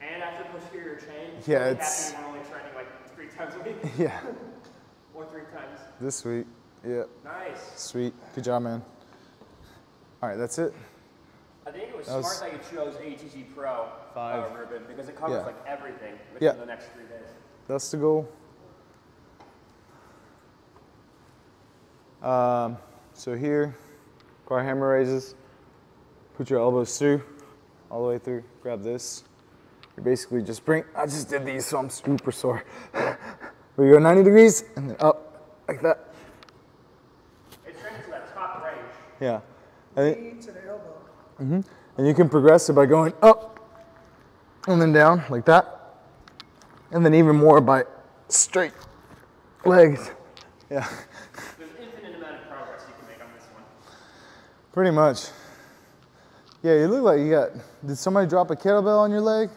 And after posterior chain, Yeah, it's- happy we're only training like three times a week Yeah. or three times. This week. Yeah. Nice. Sweet. Good job, man. All right, that's it. I think it was That was- smart that you chose ATG Pro Five. Uh, ribbon because it covers Yeah. like everything within Yeah. the next three days. That's the goal. Um, so here, car hammer raises. Put your elbows through, all the way through. Grab this. You basically just bring. I just did these, so I'm super sore. we go 90 degrees and then up like that. It's training to that top range. Yeah. And, it- Knee to the elbow. Mm-hmm. and you can progress it by going up and then down like that, and then even more by straight legs. Yeah. Pretty much. Yeah, you look like you got, did somebody drop a kettlebell on your leg?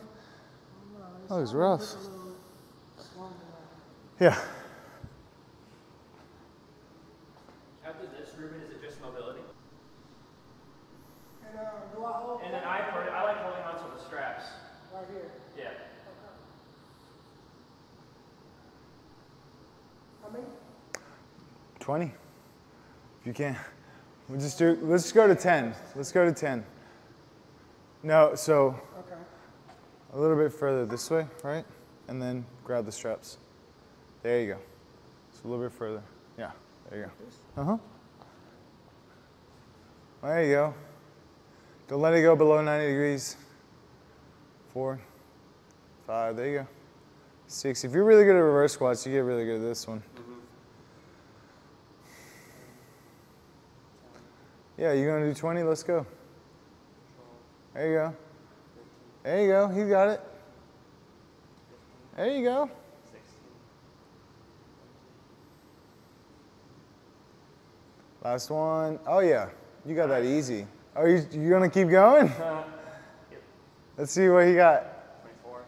That was rough. Yeah. After this, Ruben, is it just mobility? And, uh, do I hold and then I, I like holding on to the straps. Right here? Yeah. 20, if you can. We'll just do, let's just go to 10. Let's go to 10. No, so Okay. a little bit further this way, right? And then grab the straps. There you go. It's a little bit further. Yeah, there you go. Uh huh. There you go. Don't let it go below 90 degrees. Four, five, there you go. Six. If you're really good at reverse squats, you get really good at this one. Yeah, you gonna do 20? Let's go. There you go. There you go. You got it. There you go. Last one. Oh yeah, you got that easy. Oh, you you gonna keep going? Let's see what he got. 24.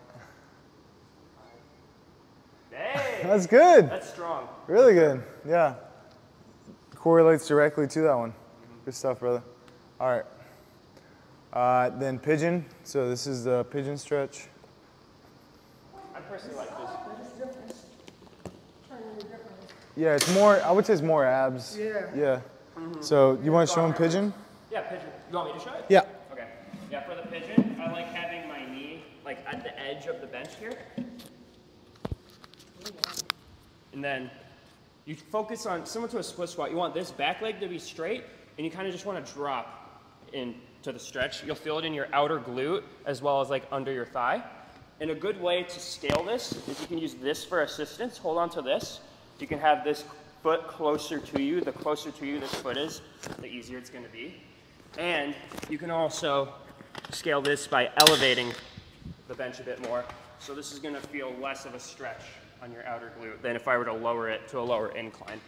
That's good. That's strong. Really good. Yeah. Correlates directly to that one. Good stuff, brother. All right. Uh, then pigeon. So this is the pigeon stretch. I personally like this. Yeah, it's more. I would say it's more abs. Yeah. Yeah. So you want to show him pigeon? Yeah, pigeon. You want me to show it? Yeah. Okay. Yeah, for the pigeon, I like having my knee like at the edge of the bench here. And then you focus on similar to a split squat. You want this back leg to be straight, and you kind of just want to drop into the stretch. You'll feel it in your outer glute as well as like under your thigh. And a good way to scale this is you can use this for assistance. Hold on to this. You can have this foot closer to you. The closer to you this foot is, the easier it's going to be. And you can also scale this by elevating the bench a bit more. So this is gonna feel less of a stretch on your outer glute than if I were to lower it to a lower incline.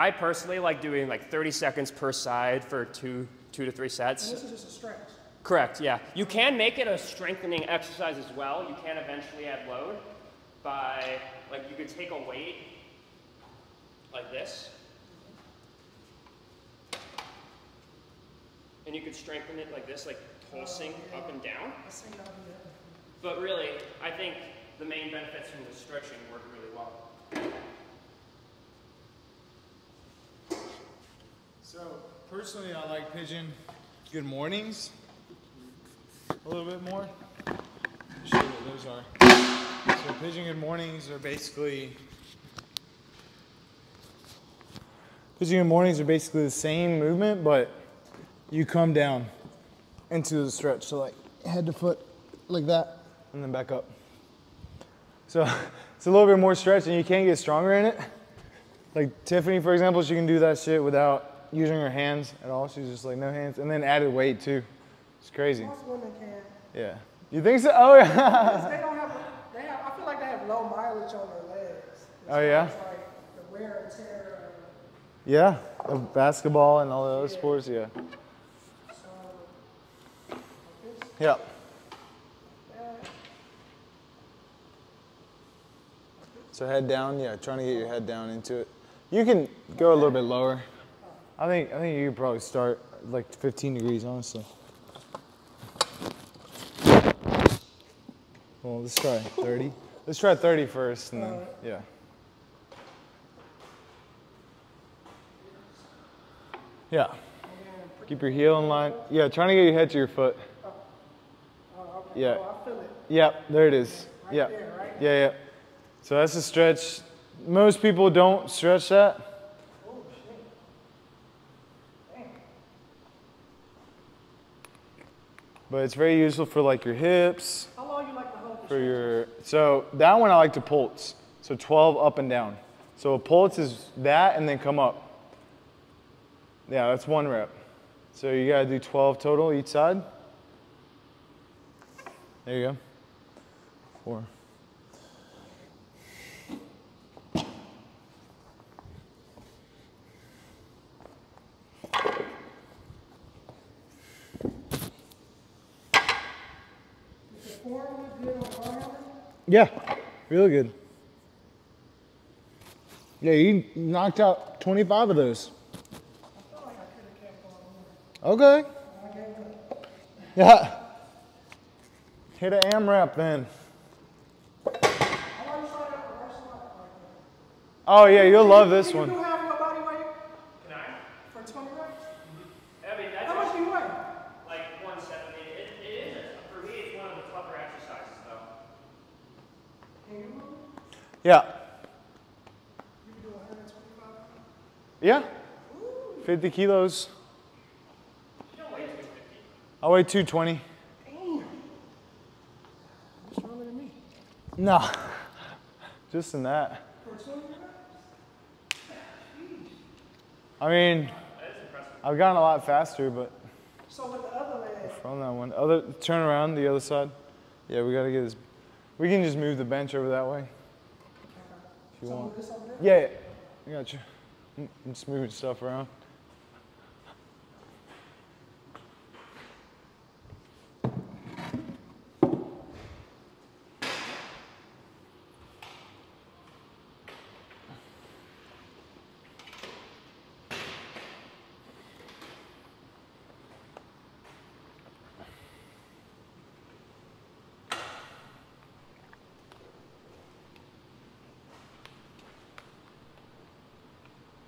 I personally like doing like 30 seconds per side for two, two to three sets. And This is just a stretch. Correct, yeah. You can make it a strengthening exercise as well. You can eventually add load by, like, you could take a weight like this. And you could strengthen it like this, like pulsing oh, up and down. I see y'all do that. But really, I think the main benefits from the stretching work really well. So personally, I like pigeon. Good mornings. A little bit more. Show what those are. So pigeon good mornings are basically. Pigeon good mornings are basically the same movement, but you come down into the stretch. So like head to foot, like that, and then back up. So it's a little bit more stretch, and you can't get stronger in it. Like Tiffany, for example, she can do that shit without using her hands at all. She's just like no hands, and then added weight too. It's crazy. Most women can. Yeah. You think so? Oh yeah. They don't have, they have, I feel like they have low mileage on their legs. Oh, yeah? Like the wear and tear. yeah. Of basketball and all the other sports. Yeah. So, Yeah. So head down. Yeah. Trying to get your head down into it. You can go a little bit lower. I think I think you could probably start like 15 degrees, honestly. Well, let's try 30. Let's try 30 first, and then yeah. Yeah. Keep your heel in line. Yeah, trying to get your head to your foot. Oh, yeah. oh, feel it. Yep, there it is. Yeah. Yeah, yeah. So that's a stretch. Most people don't stretch that. Oh, shit. Damn. But it's very useful for like your hips, How long you like to hold for your so that one I like to pulse. So 12 up and down. So a pulse is that and then come up. Yeah, that's one rep. So you gotta do 12 total each side. There you go. Four. Is the form look good on bar hammer? Yeah, really good. Yeah, you knocked out 25 of those. Okay. Yeah. Hit an AMRAP then. Oh yeah, you'll love this one. half your body weight Can I? for 20 reps? I mean, that's How much do you weigh? like 170. It, it is, for me, it's one of the tougher exercises, though. Can you, Yeah. you can do 125? Yeah. 50 kilos. I weigh 220. Damn. You're stronger than me. No. Just in that. For 20 reps? I mean, I've gotten a lot faster, but So with the other leg, from that one. Other turn around the other side. Yeah, we gotta get this. We can just move the bench over that way. You want. move this over there? Yeah. I got you. Mm, I'm just moving stuff around.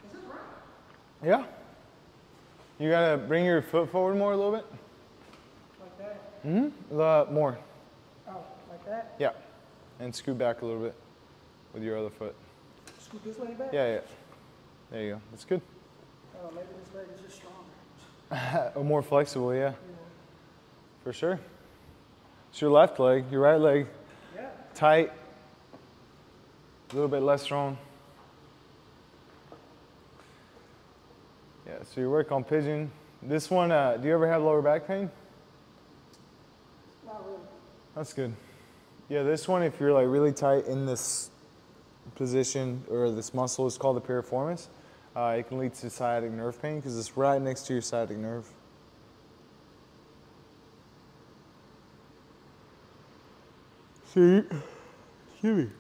Is this right? Yeah. You gotta bring your foot forward more a little bit. Like that? Mm-hmm. Uh, more. Oh, like that? Yeah. And scoot back a little bit with your other foot. Scoot this way back? Yeah, yeah. There you go. That's good. Oh, maybe this leg is just stronger. Uh, more flexible, yeah. For sure. It's your left leg, your right leg Yeah. tight, a little bit less strong. So you work on pigeon. This one, uh, do you ever have lower back pain? Not really. That's good. Yeah, this one, if you're like really tight in this position or this muscle, is called the piriformis. Uh, it can lead to sciatic nerve pain because it's right next to your sciatic nerve. So, you- excuse me.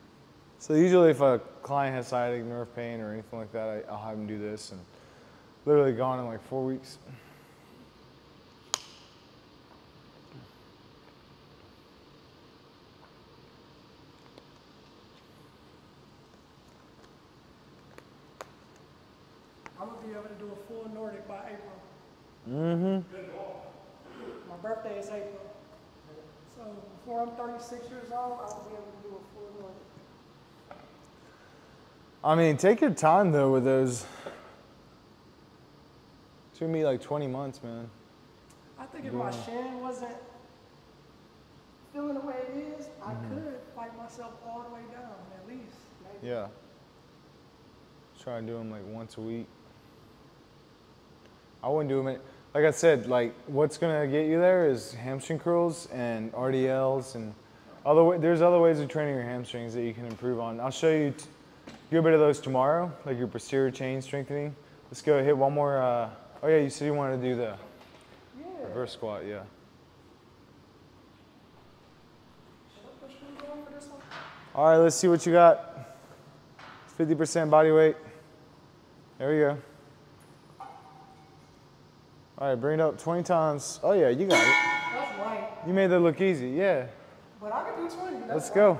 So usually, if a client has sciatic nerve pain or anything like that, I, I'll have them do this, and literally gone in like four weeks. I'm gonna be able to do a full Nordic by April. Mm-hmm. My birthday is April. So before I'm 36 years old, I'll be able to do a full Nordic. I mean, take your time though with those. Took me like 20 months, man. I think if my shin wasn't feeling the way it is, I could fight myself all the way down, at least. Maybe. Yeah. Try and do them like once a week. I wouldn't do them. Like I said, like what's gonna get you there is hamstring curls and RDLs and other. Way, there's other ways of training your hamstrings that you can improve on. I'll show you t- a good bit of those tomorrow, like your posterior chain strengthening. Let's go hit one more. Uh, oh yeah, you said you wanted to do the Yeah. reverse squat. Yeah. Should I push me down for this one? All right, let's see what you got. 50% body weight. There we go. All right, bring it up 20 times. Oh yeah, you got it. That's light. You made that look easy. Yeah. But I can do 20. That's Let's light. go.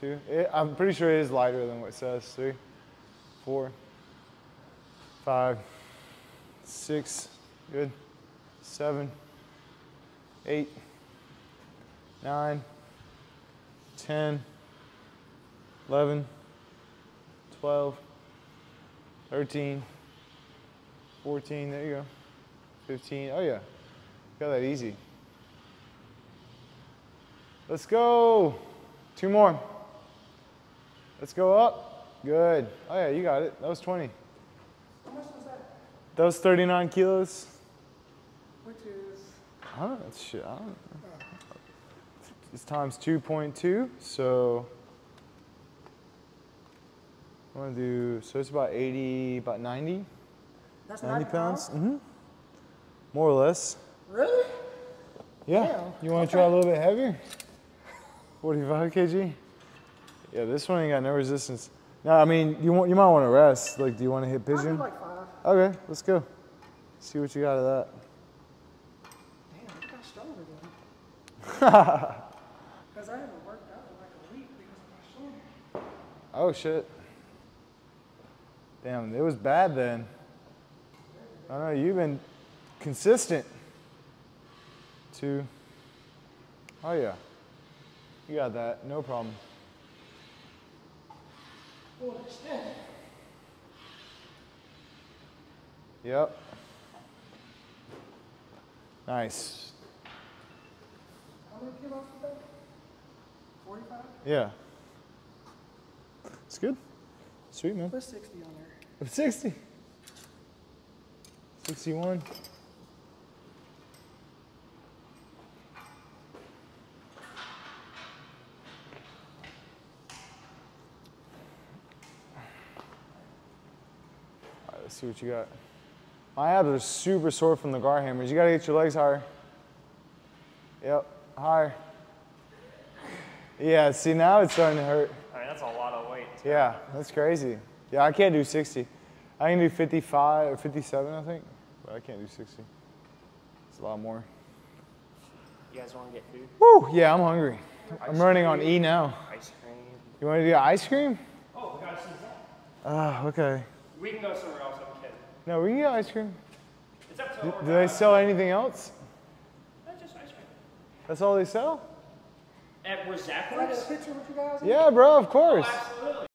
Two. It, I'm pretty sure it is lighter than what it says. Three, four, five, six. Good. Seven, eight, nine, ten, eleven, twelve, thirteen, fourteen. There you go. Fifteen. Oh yeah. Got that easy. Let's go. Two more. Let's go up. Good. Oh yeah, you got it. That was 20. How much was that? That was 39 kilos. Which is, I don't know. Shit, I don't know. It's times 2.2, so I want to do, so it's about 80, about 90, that's 90 90 pounds. Mm-hmm. More or less. Really? Yeah. Damn, You want to try a little bit heavier? 45 kg? Yeah, this one ain't got no resistance. No, I mean, you want you might want to rest. Like, do you want to hit pigeon? Okay, let's go. See what you got of that. Damn, I got stronger than Because I haven't worked out in like a week because of my shin. Oh shit. Damn, it was bad then. I don't know, you've been consistent. Two. Oh yeah. You got that, no problem extend. Yep. Nice. How many kilos today? 45? Yeah. It's good. Sweet, man. Put 60 on there. 60. 61. All right, let's see what you got. My abs are super sore from the Garhammers. You gotta get your legs higher. Yep, higher. Yeah, see now it's starting to hurt. I mean, that's a lot of weight. Yeah, that's crazy. Yeah, I can't do 60. I can do 55 or 57, I think, but I can't do 60. It's a lot more. You guys want to get food? Woo! Yeah, I'm hungry. I'm Ice running on. E now. Ice cream. You want to do ice cream? Oh, we got to see that. Ah, okay. We can go somewhere else. I'm. No, we can get ice cream. It's up to Do, do they sell anything else? That's just ice cream. That's all they sell? At where Zach Can I get works? a picture with you guys? Yeah, bro, of course. Oh, absolutely.